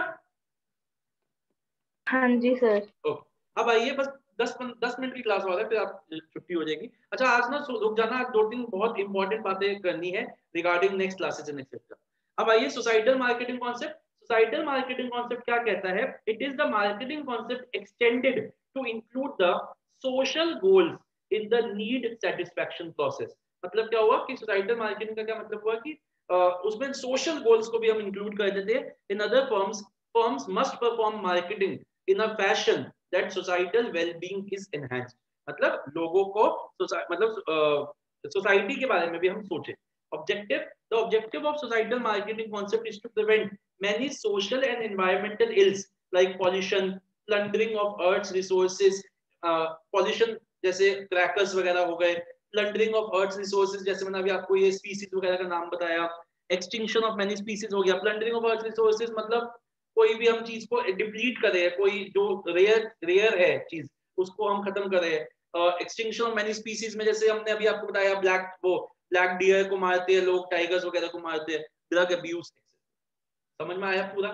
हाँ जी सर। ओके अब आइए बस दस दस मिनट की क्लास रहा है फिर आप छुट्टी हो जाएगी। अच्छा आज ना रुक जाना आज दो तीन बहुत इंपॉर्टेंट बातें करनी है regarding next classes and etcetera अब आइए societal marketing concept societal marketing concept क्या कहता है? It is the marketing concept extended to include the social goals in the need satisfaction process मतलब क्या हुआ कि सोसाइटल मार्केटिंग का क्या मतलब हुआ कि उसमें सोशल गोल्स को भी हम इंक्लूड कर देते in other firms firms must perform marketing in a fashion that societal well is enhance मतलब लोगों को मतलब सोसाइटी uh, के बारे में भी हम सोचे. Objective the objective of societal marketing concept is to prevent many social and environmental ills like pollution plundering of earth resources pollution जैसे क्रैकर्स वगैरह हो गए प्लंडरिंग ऑफ़ अर्थ रिसोर्सेज जैसे मैंने अभी आपको ये स्पीसीज वगैरह का नाम बताया एक्सटिंक्शन ऑफ़ मेनी स्पीसीज हो गया प्लंडरिंग ऑफ़ अर्थ रिसोर्सेज मतलब कोई भी हम चीज़ को डिप्लीट कर रहे हैं कोई जो रेयर रेयर है चीज़, उसको हम खत्म कर। रहे हैं एक्सटिंक्शन ऑफ़ मेनी स्पीसीज में जैसे हमने अभी आपको बताया ब्लैक वो ब्लैक डियर को मारते हैं, लोग टाइगर्स वगैरह को मारते हैं ड्रग अब्यूज समझ में आया पूरा?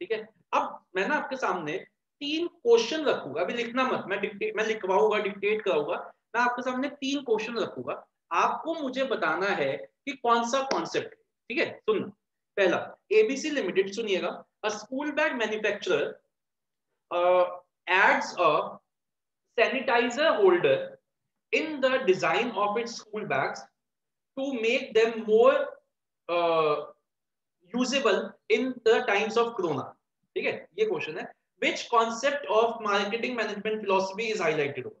ठीक है? अब मैं ना आपके सामने तीन क्वेश्चन रखूँगा। अभी लिखना मत, मैं मैं लिखवाऊँगा डिक्टेट कराऊँगा। मैं आपके सामने तीन क्वेश्चन रखूँगा। आपको मुझे बताना है कि कौन सा कॉन्सेप्ट ठीक है? सुनना। पहला एबीसी लिमिटेड सुनिएगा। A school bag manufacturer adds a sanitizer holder in the design of it school bags to make them more usable in the times of corona ठीक है? ये क्वेश्चन है। Which concept of marketing management philosophy is highlighted over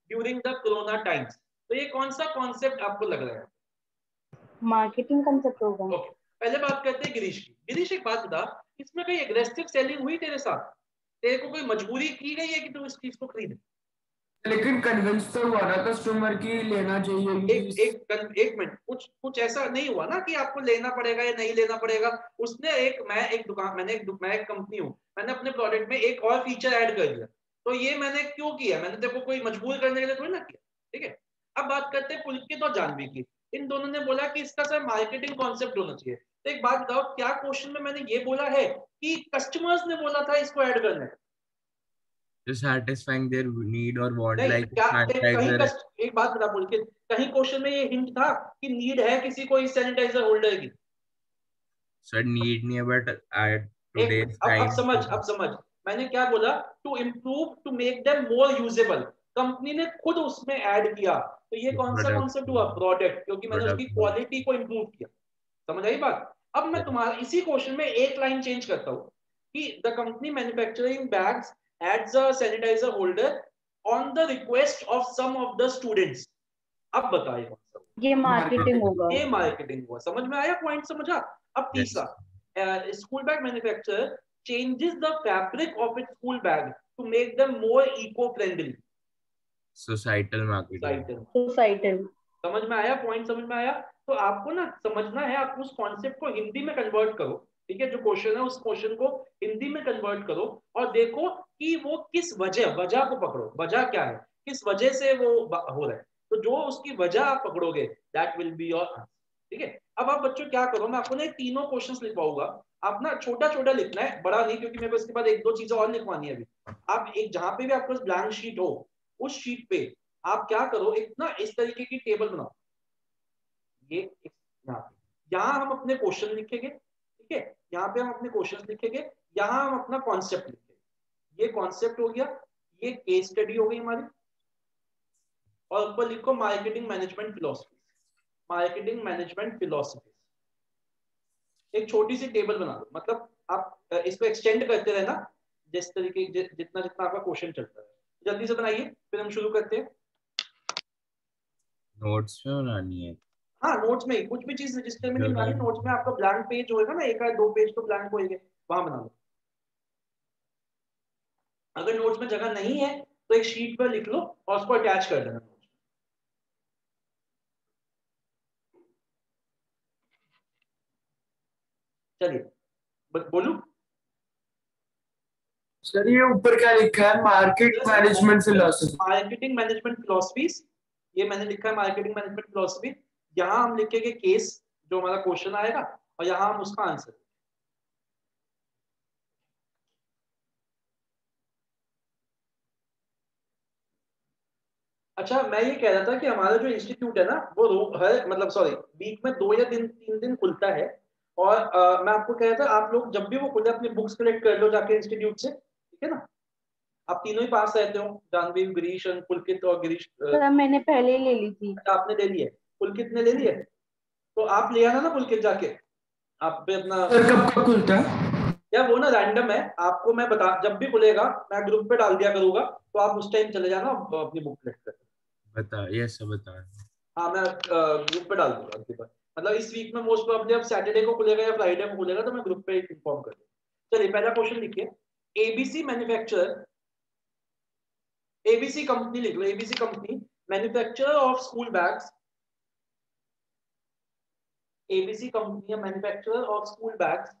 during the corona times. तो ये कौन सा concept आपको लग रहा है? मार्केटिंग कंसेप्ट होगा। ओके पहले बात करते हैं गिरीश की। गिरीश एक बात बता। इसमें कोई एग्रेसिव सेलिंग हुई तेरे साथ? तेरे को कोई मजबूरी की गई है कि तू इस चीज़ को खरीदे? लेकिन कन्विंस तो हुआ ना कस्टमर की लेना चाहिए। एक एक एक मिनट। कुछ कुछ ऐसा नहीं हुआ ना कि आपको लेना पड़ेगा या नहीं लेना पड़ेगा। उसने एक मैं एक दुकान मैंने एक मैं एक कंपनी हूँ। मैंने अपने प्रोडक्ट में एक और फीचर ऐड कर दिया। तो ये मैंने क्यों किया? मैंने देखो कोई मजबूर करने के लिए थोड़ी ना किया ठीक है? अब बात करते हैं पुलकित और जानवी की। इन दोनों ने बोला कि इसका सर मार्केटिंग कॉन्सेप्ट होना चाहिए। तो एक बात बताओ क्या क्वेश्चन में मैंने ये बोला है कि कस्टमर्स ने बोला था इसको ऐड करने? To satisfying their need or want like sanitizer. एक बात बता बोल के कहीं क्वेश्चन में ये हिंट था कि नीड है किसी को इस सैनिटाइजर होल्डर की? So need नहीं है मिनट, अब, अब समझ अब समझ। मैंने क्या बोला? To improve to make them more usable company ने खुद उसमें ऐड किया। तो ये कौन सा कॉन्सेप्ट हुआ? प्रोडक्ट क्योंकि मैंने उसकी क्वालिटी को इम्प्रूव किया। समझ आई बात? अब मैं तुम्हारा इसी क्वेश्चन में एक लाइन चेंज करता हूँ कि the company manufacturing bags adds a sanitizer holder on the request of some of the students अब बताइए कौन सा ये मार्केटिंग होगा। ये मार्केटिंग हुआ। समझ में आया पॉइंट समझा? अब तीसरा school bag manufacturer changes the fabric of its school bag to make them more eco friendly societal marketing. Societal समझ में आया? पॉइंट समझ में आया? तो आपको ना समझना है आप उस कॉन्सेप्ट को हिंदी में कन्वर्ट करो ठीक है? जो क्वेश्चन है उस क्वेश्चन को हिंदी में कन्वर्ट करो और देखो कि वो किस वजह वजह को पकड़ो। वजह क्या है? किस वजह से वो हो रहा है? तो जो उसकी वजह आप पकड़ोगे दैट विल बी योर ठीक है? अब आप बच्चों क्या करो? मैं आपको ना तीनों क्वेश्चंस लिखवाऊँगा। आप ना छोटा छोटा लिखना है, बड़ा नहीं, क्योंकि मेरे को इसके बाद एक दो चीज़ें और लिखवानी है अभी। आप एक जहाँ पे भी आपके पास ब्लैंक शीट हो, उस शीट पे आप क्या करो, एक ना इस तरीके की टेबल बनाओ। ये यहाँ पे। यहाँ हम अपने क्वेश्चन लिखेंगे, ठीक है? यहाँ पे हम अपने क्वेश्चन लिखेंगे, यहाँ हम अपना कॉन्सेप्ट लिखेंगे। ये कॉन्सेप्ट हो गया, ये केस स्टडी हो गई हमारी। और ऊपर लिखो marketing management philosophy marketing management philosophy एक छोटी सी टेबल बना दो। मतलब आप इसको एक्सटेंड करते रहना जिस तरीके जि, जितना जितना आपका क्वेश्चन चलता है। जल्दी से बनाइए फिर हम शुरू करते हैं। Notes में बनानी है। हाँ नोट्स में कुछ भी चीज़ रजिस्टर में नहीं बनानी नोट्स में आपका ब्लैंक पेज होएगा ना एक या दो पेज तो ब्लैंक होएँगे। वहाँ बना लो। अगर नोट्स में जगह नहीं है तो एक शीट पर लिख लो और उसको अटैच कर देना। चलिए। बोलू? सर ये ऊपर क्या लिखा है? Market management philosophy marketing management philosophies ये मैंने लिखा है मार्केटिंग मैनेजमेंट फिलोसफी यहाँ हम लिखेंगे केस जो हमारा क्वेश्चन आएगा और यहाँ हम उसका आंसर अच्छा मैं ये कह रहा था कि हमारा जो इंस्टीट्यूट है ना वो हर मतलब सॉरी वीक में दो या दिन तीन दिन खुलता है। और आ, मैं आपको कह रहा था आप लोग जब भी वो खुले अपनी बुक्स कलेक्ट कर लो जाके इंस्टीट्यूट से ठीक है ना? आप तीनों ही पास रहते हो जानवी गिरीश पुलकित और गिरीश मैंने पहले ही ले ली थी। अच्छा आपने ले ली है। पुलकित ने ले ली है? तो आप ले आना ना पुलकित जाके। आप भी अपना कब कब खुलता है? या वो ना रैंडम है। आपको मैं बता जब भी खुलेगा मैं ग्रुप पे डाल दिया करूँगा तो आप उस टाइम चले जाना अपनी बुक कलेक्ट कर। बता यस बता। हाँ मैं ग्रुप पे डाल दूँगा अगली बार मतलब इस वीक में मोस्ट प्रॉब्लम अब सैटरडे को खुलेगा या फ्राइडे को खुलेगा तो मैं ग्रुप पे इन्फॉर्म कर चलिए, पहला क्वेश्चन लिखिए। एबीसी मैन्युफैक्चरर एबीसी कंपनी लिख लो ABC company manufacturer of school bags ABC company manufacturer of school bags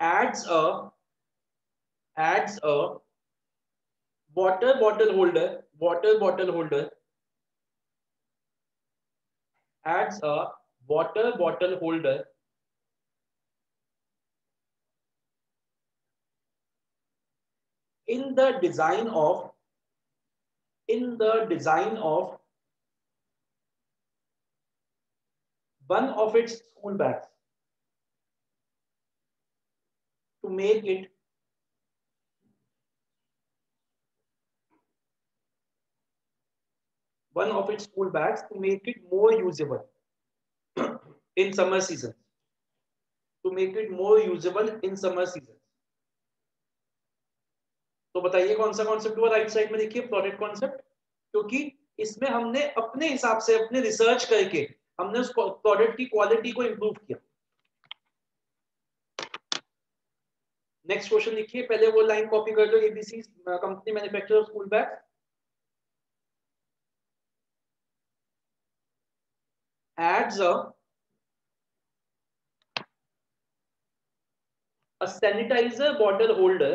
adds a adds a water bottle holder water bottle holder adds a water bottle holder in the design of in the design of one of its school bags to make it one of its school bags to make it more usable in summer season. To make it more usable in summer season. तो बताइए कौन सा concept हुआ right side में? देखिए product concept क्योंकि इसमें हमने अपने हिसाब से, अपने रिसर्च करके हमने उस प्रोडक्ट की क्वालिटी को इंप्रूव किया। नेक्स्ट क्वेश्चन लिखिए पहले वो लाइन कॉपी कर लो ABC company manufacturer school bag adds a a sanitizer bottle holder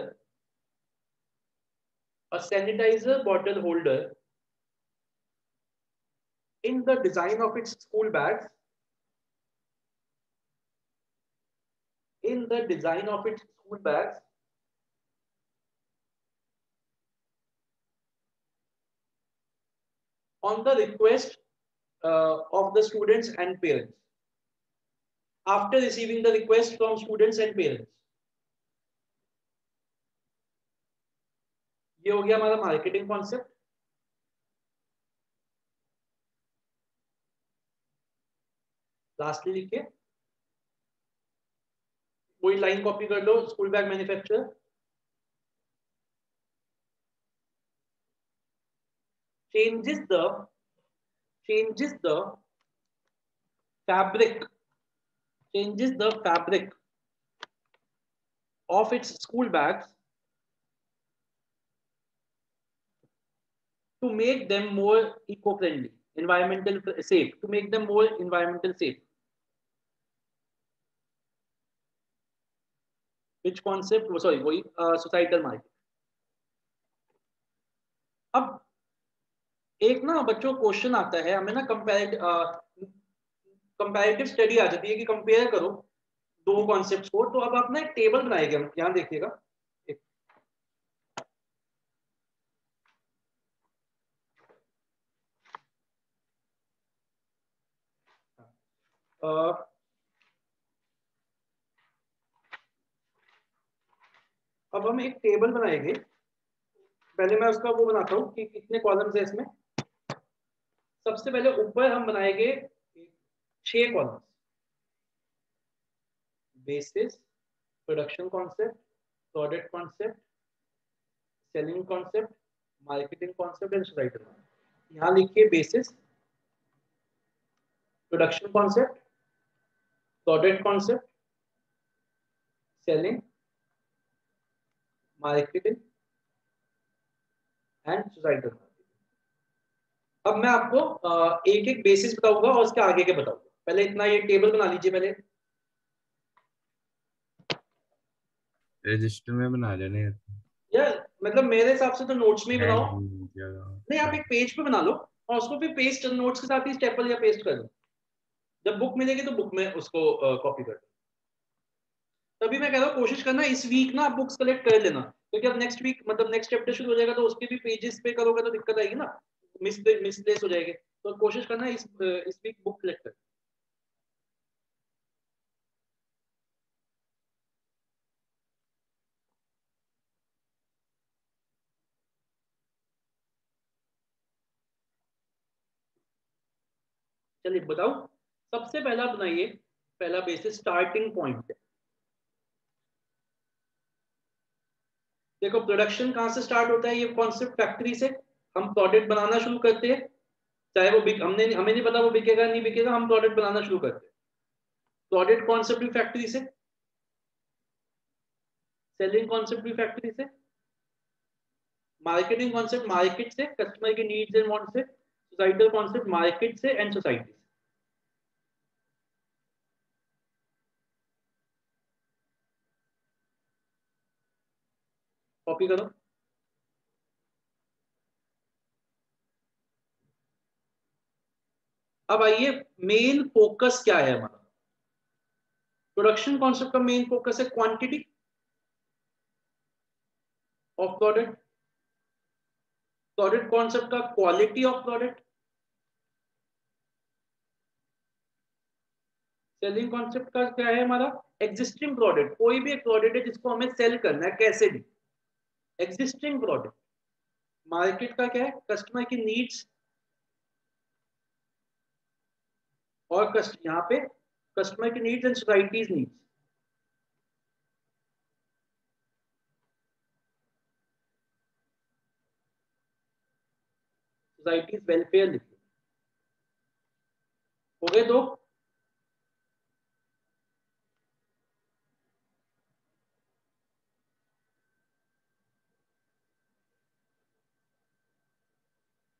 a sanitizer bottle holder in the design of its school bags in the design of its school bags on the request uh, of the students and parents after receiving the request from students and parents ये हो गया हमारा marketing concept lastly लिखिए कोई line copy कर लो school bag manufacturer changes the changes the fabric changes the fabric of its school bags to make them more eco-friendly environmental safe to make them more environmental safe which concept sorry वही societal market अब एक ना बच्चों question आता है, हमें ना comparative study आ जाती है कि कंपेयर करो दो कॉन्सेप्ट्स को। तो अब आप ना एक टेबल बनाएँगे यहाँ देखिएगा अब हम एक टेबल बनाएँगे। पहले मैं उसका वो बनाता हूँ कि कितने कॉलम्स है इसमें। सबसे पहले ऊपर हम बनाएँगे छह columns basis production concept product concept selling concept marketing concept and society यहाँ लिखिए basis production concept product concept selling marketing and societal अब मैं आपको एक एक बेसिस बताऊँगा और उसके आगे के बताऊँगा। पहले इतना ये टेबल बना लीजिए पहले। रजिस्टर में बना लेने यार मतलब मेरे हिसाब से तो नोट्स में ही बनाओ। नहीं आप एक पेज पे बना लो और उसको फिर पेस्ट नोट्स के साथ ही स्टेपल या पेस्ट कर दो जब बुक मिलेगी तो बुक में उसको कॉपी कर दो तभी मैं कह रहा हूँ कोशिश करना इस वीक ना आप बुक्स कलेक्ट कर लेना। क्योंकि अब नेक्स्ट वीक मतलब नेक्स्ट चैप्टर शुरू हो जाएगा तो उसके भी पेजेस पे करोगे तो दिक्कत आएगी ना। मिसप्लेस हो जाएगी। तो कोशिश करना इस इस वीक बुक कलेक्ट कर चलिए बताओ, सबसे पहला बनाइए, पहला बेसिस स्टार्टिंग पॉइंट देखो प्रोडक्शन कहाँ से स्टार्ट होता है? ये कॉन्सेप्ट फैक्ट्री से। हम प्रोडक्ट बनाना शुरू करते हैं। चाहे वो बिक, हमने हमें नहीं पता वो बिकेगा, नहीं बिकेगा, हम प्रोडक्ट बनाना शुरू करते हैं। प्रोडक्ट कॉन्सेप्ट भी फैक्ट्री से। सेलिंग कॉन्सेप्ट भी फैक्ट्री से। मार्केटिंग कॉन्सेप्ट मार्केट से कस्टमर के नीड्स एंड वांट से सोसाइटल कॉन्सेप्ट मार्केट से एंड सोसाइटी कॉपी करो। अब आइए मेन फोकस क्या है हमारा? प्रोडक्शन कॉन्सेप्ट का मेन फोकस है quantity of product product concept का quality of product selling concept का क्या है हमारा? एग्जिस्टिंग प्रोडक्ट कोई भी एक प्रोडक्ट है जिसको हमें सेल करना है, कैसे भी। एग्जिस्टिंग प्रोडक्ट मार्केट का क्या है? कस्टमर की नीड्स और कस्ट यहाँ पे कस्टमर की needs and society's needs society's welfare लिखिए हो गए दो?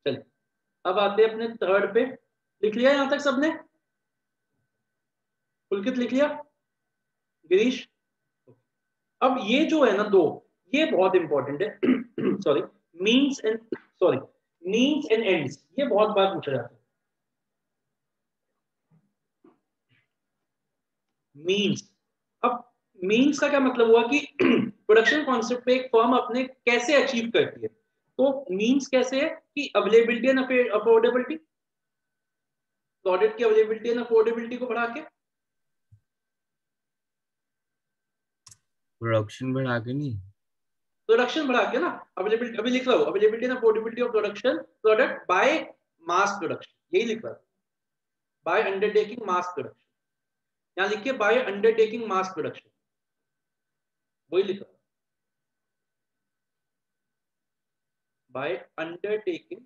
चलिए, अब आते हैं अपने थर्ड पे। लिख लिया यहाँ तक सबने? पुलकित लिख लिया? गिरीश? अब ये जो है ना दो, ये बहुत इंपॉर्टेंट है। Sorry means and sorry means and ends ये बहुत बार पूछा जाता है। मीन्स अब मीन्स का क्या मतलब हुआ कि प्रोडक्शन कॉन्सेप्ट पे एक फर्म अपने कैसे अचीव करती है? तो मीन्स कैसे है कि अवेलेबिलिटी एंड अफोर्डेबिलिटी प्रोडक्ट की अवेलेबिलिटी एंड अफोर्डेबिलिटी को बढ़ा के प्रोडक्शन बढ़ा के नहीं। प्रोडक्शन बढ़ा के ना अवेलेबिलिटी अभी लिख रहा हूँ availability and affordability of production product by mass production यही लिख रहा हूँ। बाय अंडरटेकिंग मास प्रोडक्शन यहाँ लिखिए बाय अंडरटेकिंग मास प्रोडक्शन वही लिख रहा हूँ। By undertaking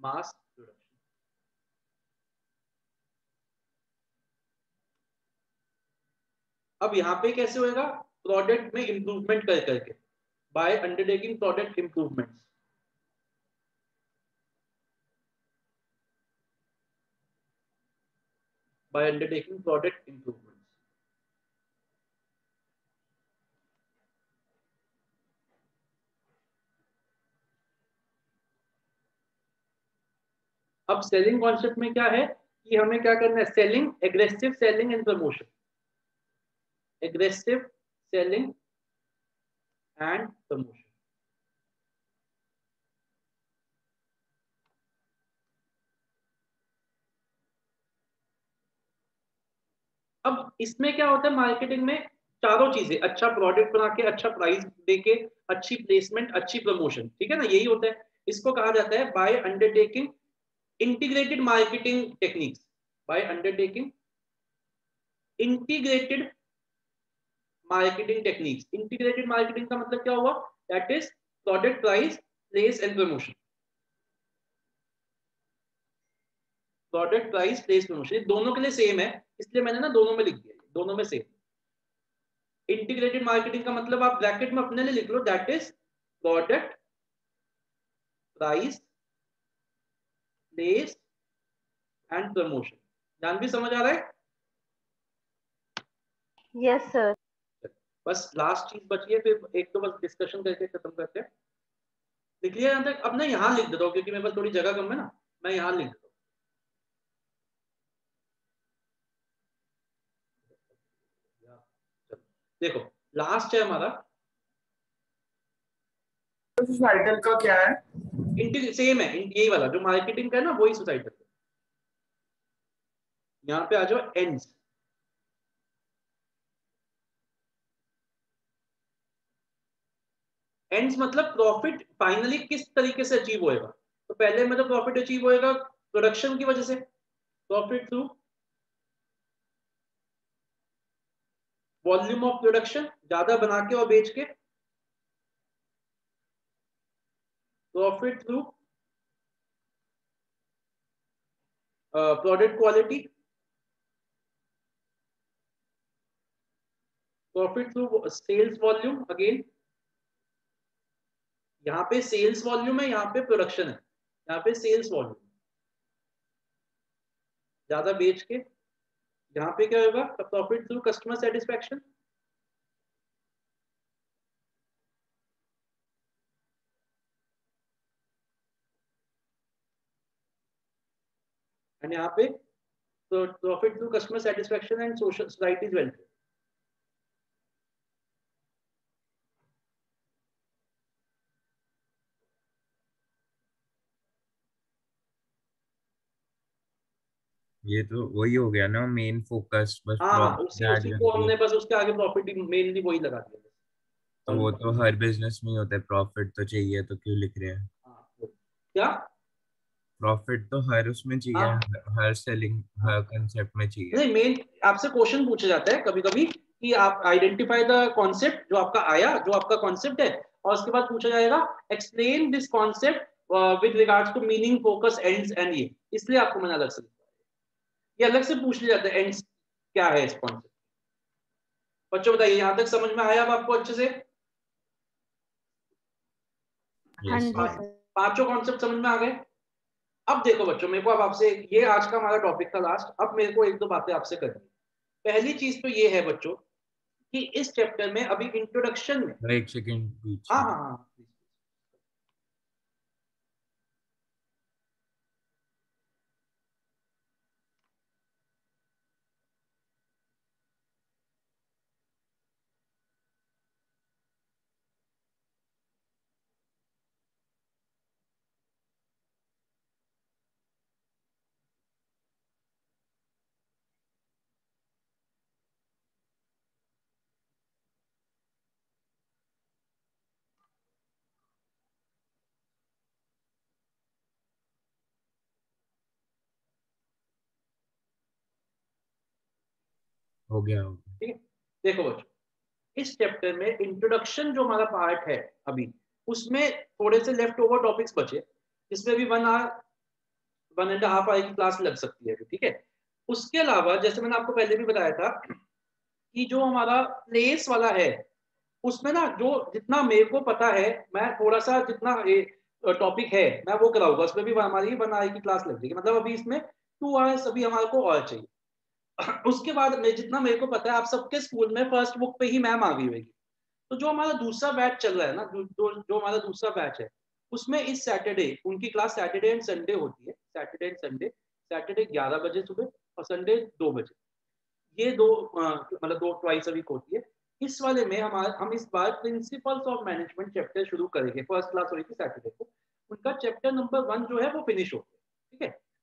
mass production. अब यहाँ पे कैसे होएगा? प्रोडक्ट में इंप्रूवमेंट कर करके by undertaking product improvement by undertaking product improvements. अब सेलिंग कॉन्सेप्ट में क्या है? कि हमें क्या करना है? Selling aggressive selling and promotion aggressive selling and promotion अब इसमें क्या होता है? मार्केटिंग में चारों चीज़ें अच्छा प्रोडक्ट बना के अच्छा प्राइस देके, अच्छी प्लेसमेंट अच्छी प्रमोशन ठीक है ना? यही होता है। इसको कहा जाता है by undertaking integrated marketing techniques by undertaking integrated marketing techniques. Integrated marketing का मतलब क्या हुआ? That is product price place and promotion. Product price place promotion दोनों के लिए सेम है इसलिए मैंने ना दोनों में लिख दिया दोनों में सेम इंटीग्रेटेड मार्केटिंग का मतलब आप ब्रैकेट में अपने लिए लिख लो that is product price place and promotion ध्यान भी समझ आ रहा है? यस yes, सर बस लास्ट चीज़ बची है फिर एक तो बस डिस्कशन करके खत्म करते हैं। लिख लिया यहाँ तक अब ना यहाँ लिख देता हूँ क्योंकि मेरे पास थोड़ी जगह कम है ना मैं यहाँ लिख देता हूँ। देखो लास्ट है हमारा। सोसाइटल का क्या है? सेम है यही वाला जो मार्केटिंग का है ना वही सोसाइटल यहाँ पे आ जाओ एंड्स एंड्स मतलब प्रॉफिट फाइनली किस तरीके से अचीव होएगा? तो पहले मतलब प्रॉफिट अचीव होएगा प्रोडक्शन की वजह से। Profit through volume of production ज़्यादा बना के और बेच के profit through product quality profit through sales volume again यहाँ पे सेल्स वॉल्यूम है, यहाँ पे प्रोडक्शन है, यहाँ पे सेल्स वॉल्यूम ज़्यादा बेच के, यहाँ पे क्या होगा? Profit through customer satisfaction and यहाँ पे profit through customer satisfaction and social society's welfare ये तो वही हो गया ना मेन फोकस बस हाँ उसी उसी। को हमने बस उसके आगे प्रॉफिट मेनली वही लगा दिया तो वो तो हर बिज़नेस में ही होता है प्रॉफिट तो चाहिए तो क्यों लिख रहे हैं हाँ, क्या प्रॉफिट तो हर उसमें चाहिए हाँ। हर सेलिंग हर कंसेप्ट में चाहिए नहीं मेन आपसे क्वेश्चन पूछा जाता है कभी कभी कि आप आइडेंटिफाई द कॉन्सेप्ट जो आपका आया जो आपका कॉन्सेप्ट है और उसके बाद पूछा जाएगा explain this concept with regards to meaning focus ends and ये इसलिए आपको मैंने अलग से है। ये अलग से पूछ लिया जाता है एंड्स क्या है इस कॉन्सेप्ट बच्चों बताइए यहाँ तक समझ में आया अब आपको अच्छे से? हाँ Yes. पाँचों कॉन्सेप्ट समझ में आ गए? अब देखो बच्चों मेरे को अब आपसे ये आज का हमारा टॉपिक था लास्ट अब मेरे को एक दो बातें आपसे करनी है। पहली चीज़ तो ये है बच्चों कि इस चैप्टर में अभी इंट्रोडक्शन में एक सेकंड हाँ हाँ हाँ हो गया हो गया ठीक है? देखो बच्चों, इस चैप्टर में इंट्रोडक्शन जो हमारा पार्ट है अभी, उसमें थोड़े से लेफ़्ट ओवर टॉपिक्स बचे, जिसमें भी one hour one and half hour की क्लास लग सकती है ठीक है? उसके अलावा, जैसे मैंने आपको पहले भी बताया था, कि जो हमारा प्लेस वाला है, उसमें ना जो जितना मेरे को पता है, मैं थोड़ा सा जितना टॉपिक है, मैं वो कराऊँगा, उसमें भी हमारी वन की क्लास लग जाएगी मतलब अभी इसमें टू आवर्स अभी हमारे को और चाहिए। उसके बाद मैं जितना मेरे को पता है आप सबके स्कूल में फ़र्स्ट बुक पे ही मैम आ गई होगी। तो जो हमारा दूसरा बैच चल रहा है ना जो जो, हमारा दूसरा बैच है उसमें इस सैटरडे उनकी क्लास सैटरडे एंड संडे होती है। सैटरडे एंड संडे सैटरडे ग्यारह बजे सुबह और संडे दो बजे। ये दो मतलब दो ट्वाइस अ होती है। इस वाले में हमारे हम इस बार प्रिंसिपल्स ऑफ़ मैनेजमेंट चैप्टर शुरू करेंगे फ़र्स्ट क्लास हो रही थी सैटरडे को। उनका चैप्टर नंबर वन जो है वो फिनिश हो गया।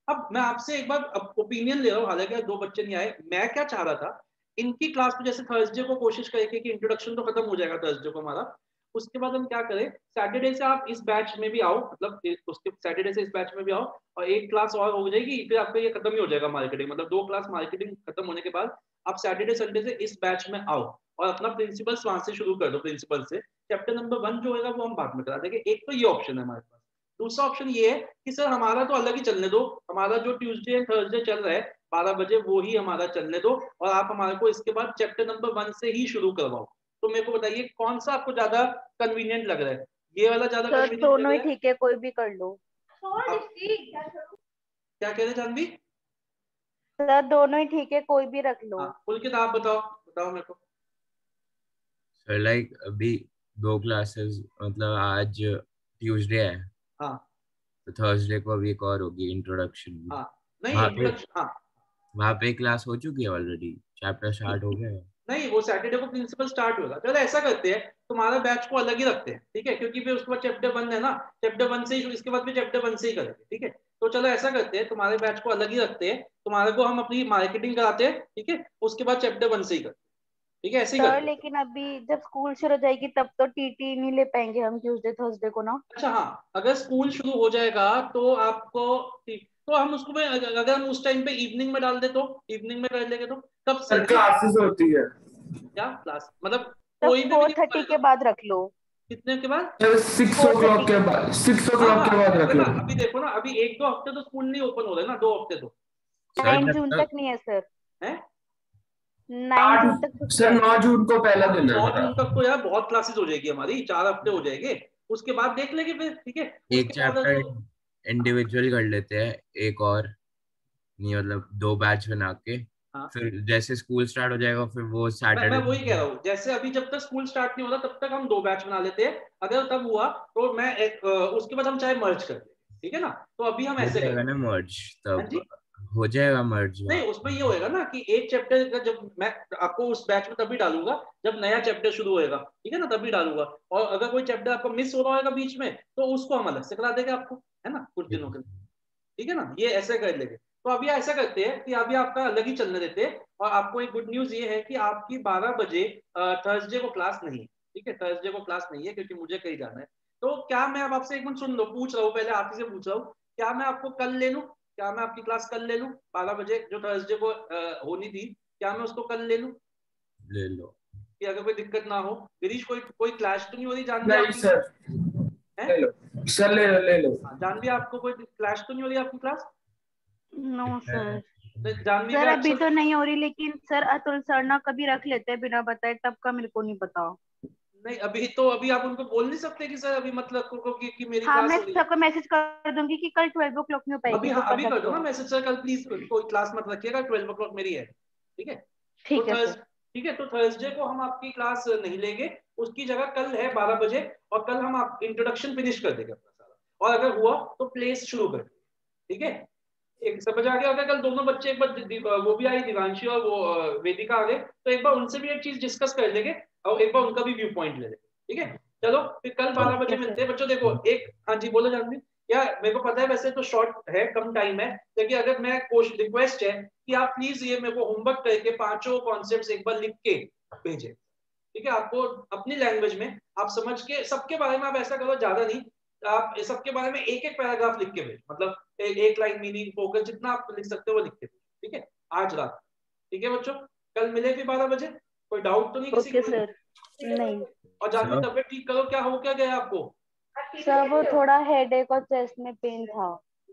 अब मैं आपसे एक बार ओपिनियन ले रहा हूँ, हालाँकि दो बच्चे नहीं आए। मैं क्या चाह रहा था, इनकी क्लास में जैसे थर्सडे को कोशिश करेंगे कि इंट्रोडक्शन तो खत्म हो जाएगा थर्सडे को हमारा। उसके बाद हम क्या करें सैटरडे से आप इस बैच में भी आओ मतलब उसके सैटरडे से इस बैच में भी आओ, और एक क्लास और हो जाएगी, फिर आपका ये खत्म ही हो जाएगा मार्केटिंग मतलब दो क्लास मार्केटिंग खत्म होने के बाद आप सैटरडे संडे से इस बैच में आओ, और अपना प्रिंसिपल्स वहाँ से शुरू कर दो प्रिंसिपल से। चैप्टर नंबर वन जो होगा वो हम बाद में करा देंगे। एक तो ये ऑप्शन है हमारे पास। दूसरा ऑप्शन ये है कि सर हमारा तो अलग ही चलने दो। हमारा जो ट्यूसडे एंड थर्सडे चल रहा है बारह बजे वो ही हमारा चलने दो और आप हमारे को इसके बाद चैप्टर नंबर वन से ही शुरू करवाओ। तो मेरे को बताइए कौन सा आपको ज़्यादा कन्वीनियंट लग रहा है? ये वाला ज़्यादा दोनों ही ठीक है कोई भी कर लो। क्या कह रहे हैं जानवी सर दोनों ही ठीक है कोई भी रख लो। हाँ पुलकित आप बताओ बताओ मेरे को। सर लाइक अभी दो क्लासेस मतलब आज ट्यूसडे है। हाँ। तो थर्सडे को अभी एक और होगी इंट्रोडक्शन हाँ। नहीं हाँ, हाँ। वहाँ पे क्लास हो चुकी है ऑलरेडी चैप्टर स्टार्ट हो गया नहीं वो सैटरडे को प्रिंसिपल स्टार्ट होगा। चलो ऐसा करते हैं तुम्हारा बैच को अलग ही रखते हैं ठीक है? क्योंकि फिर उसके बाद चैप्टर वन है ना? चैप्टर वन से ही इसके बाद भी चैप्टर वन से ही करेंगे ठीक है? तो चलो ऐसा करते हैं तुम्हारे बैच को अलग ही रखते हैं तुम्हारे को हम अपनी मार्केटिंग कराते हैं ठीक है? उसके बाद चैप्टर वन से ही करते हैं। ठीक है ऐसे ही सर लेकिन अभी जब स्कूल शुरू हो जाएगी तब तो टीटी नहीं ले पाएँगे हम ट्यूसडे थर्सडे को ना? अच्छा हाँ अगर स्कूल शुरू हो जाएगा तो आपको तो हम उसको में अगर अगर हम उस टाइम पे इवनिंग में डाल दे तो इवनिंग में कर लेंगे तो कब सर क्लासेस होती है। क्या क्लास मतलब कोई भी फोर थर्टी के बाद रख लो। कितने के बाद? सिक्स ओ क्लॉक के बाद सिक्स ओ क्लॉक के बाद रख लो। अभी देखो ना अभी एक दो हफ़्ते तो स्कूल नहीं ओपन हो रहे ना दो हफ़्ते तो। नाइन जून तक तक नहीं है सर हैं? नाइन जून तक छुट्टी सर नौ जून को पहला दिन नौ जून तक तो यार बहुत क्लासेस हो जाएगी हमारी चार हफ़्ते हो जाएँगे। उसके बाद देख लेंगे फिर ठीक है? एक चैप्टर तो- इंडिविजुअल कर लेते हैं एक और नहीं मतलब दो बैच बना के। हाँ। फिर जैसे स्कूल स्टार्ट हो जाएगा फिर वो मैं, सैटरडे मैं वही कह रहा हूँ जैसे अभी जब तक स्कूल स्टार्ट नहीं होता तब तक हम दो बैच बना लेते हैं। अगर तब हुआ तो मैं एक, उसके बाद हम चाहे मर्ज कर ठीक है ना? तो अभी हम ऐसे जाएगा मर्ज हाँ तब जी। हो जाएगा मर्ज नहीं, उसमें ये होएगा ना कि एक चैप्टर का जब मैं आपको उस बैच में तभी डालूँगा, जब नया चैप्टर शुरू होएगा, ठीक है ना, तभी डालूँगा। और अगर कोई चैप्टर आपका मिस हो रहा होगा बीच में तो उसको हम अलग से करा देंगे आपको, है ना, कुछ दिनों के लिए। ठीक है ना, ये ऐसे कर लेंगे। तो अभी ऐसा करते हैं कि अभी आपका अलग ही चलने देते हैं। और आपको एक गुड न्यूज़ ये है कि आपकी 12 बजे थर्सडे को क्लास नहीं है, ठीक है थर्सडे को क्लास नहीं है, क्योंकि मुझे कहीं जाना है। तो क्या मैं अब आपसे एक मिनट सुन लो, पूछ रहा हूँ, पहले आप ही से पूछ रहा हूँ। क्या मैं आपको कल ले लूँ? क्या मैं आपकी क्लास कल ले लूँ? बारह बजे जो थर्सडे को होनी थी क्या मैं उसको कल ले लूँ? ले लो। कि अगर कोई दिक्कत ना हो। गिरीश कोई कोई क्लास तो नहीं हो रही? जानवी नहीं आपकी? सर। हैं? ले लो। सर ले लो ले लो। हाँ, जानवी आपको कोई क्लास तो नहीं हो रही आपकी क्लास नो सर तो सर अभी अच्छा- तो नहीं हो रही लेकिन सर अतुल सर ना कभी रख लेते हैं बिना बताए तब का मेरे को नहीं पता। नहीं अभी तो अभी आप उनको बोल नहीं सकते कि सर अभी मतलब को, कि, कि मेरी हाँ क्लास मैं हो सबको मैसेज कर दूँगी कि कल ट्वेल्व ओ क्लॉक में हो अभी हाँ तो अभी कर दो ना मैसेज सर कल प्लीज़ कोई क्लास मत रखिएगा ट्वेल्व ओ क्लॉक मेरी है। ठीक है? ठीक तो है ठीक है तो थर्सडे को हम आपकी क्लास नहीं लेंगे उसकी जगह कल है बारह बजे और कल हम आप इंट्रोडक्शन फिनिश कर देंगे अपना सारा। और अगर हुआ तो प्लेस शुरू कर देंगे। ठीक है? एक समझ आ गया अगर कल दोनों बच्चे एक बार वो भी आई दिवांशी और वो वेदिका आ गए तो एक बार उनसे भी एक चीज़ डिस्कस कर लेंगे और एक बार उनका भी व्यू पॉइंट ले। ठीक है? चलो फिर कल बारह बजे मिलते हैं। बच्चों देखो एक हाँ जी बोलो जानवी। या मेरे को पता है वैसे तो शॉर्ट है कम टाइम है लेकिन अगर मैं कोशिश रिक्वेस्ट है कि आप प्लीज़ ये मेरे को होमवर्क करके पाँचों कॉन्सेप्ट्स एक बार लिख के भेजें। ठीक है? आपको अपनी लैंग्वेज में आप समझ के सबके बारे में आप ऐसा करो ज़्यादा नहीं। आप सबके बारे में एक एक पैराग्राफ लिख के भेज। मतलब ए, एक लाइन मीनिंग फोकस जितना आप लिख सकते हो वो लिख के ठीक है? आज रात। ठीक है बच्चों? कल मिले फिर बारह बजे। कोई डाउट तो नहीं किसी ओके को? सर नहीं। और जानवी सर। तबियत ठीक करो क्या हो क्या गया आपको? सर वो थोड़ा हेडेक और चेस्ट में पेन था।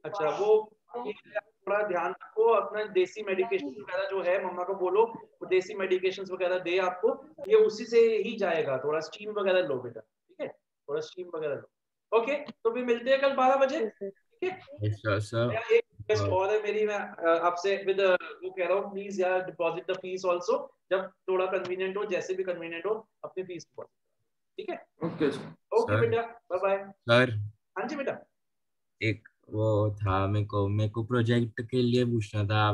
अच्छा वो थोड़ा ध्यान रखो अपना देसी मेडिकेशन वगैरह जो है मम्मा को बोलो वो देसी मेडिकेशन वगैरह दे आपको ये उसी से ही जाएगा थोड़ा स्टीम वगैरह लो बेटा ठीक है? थोड़ा स्टीम वगैरह लो। ओके तो भी मिलते हैं कल बारह बजे ठीक है? एक रिक्वेस्ट और है मेरी मैं आपसे विद वो कह रहा हूँ प्लीज़ यार डिपॉजिट द फ़ीस आल्सो जब थोड़ा कन्वीनियंट हो जैसे भी कन्वीनियंट हो अपनी फ़ीस डिपॉजिट ठीक है? ओके सर ओके बेटा बाय बाय सर हाँ जी बेटा। एक वो था मेरे को मेरे को प्रोजेक्ट के लिए पूछना था।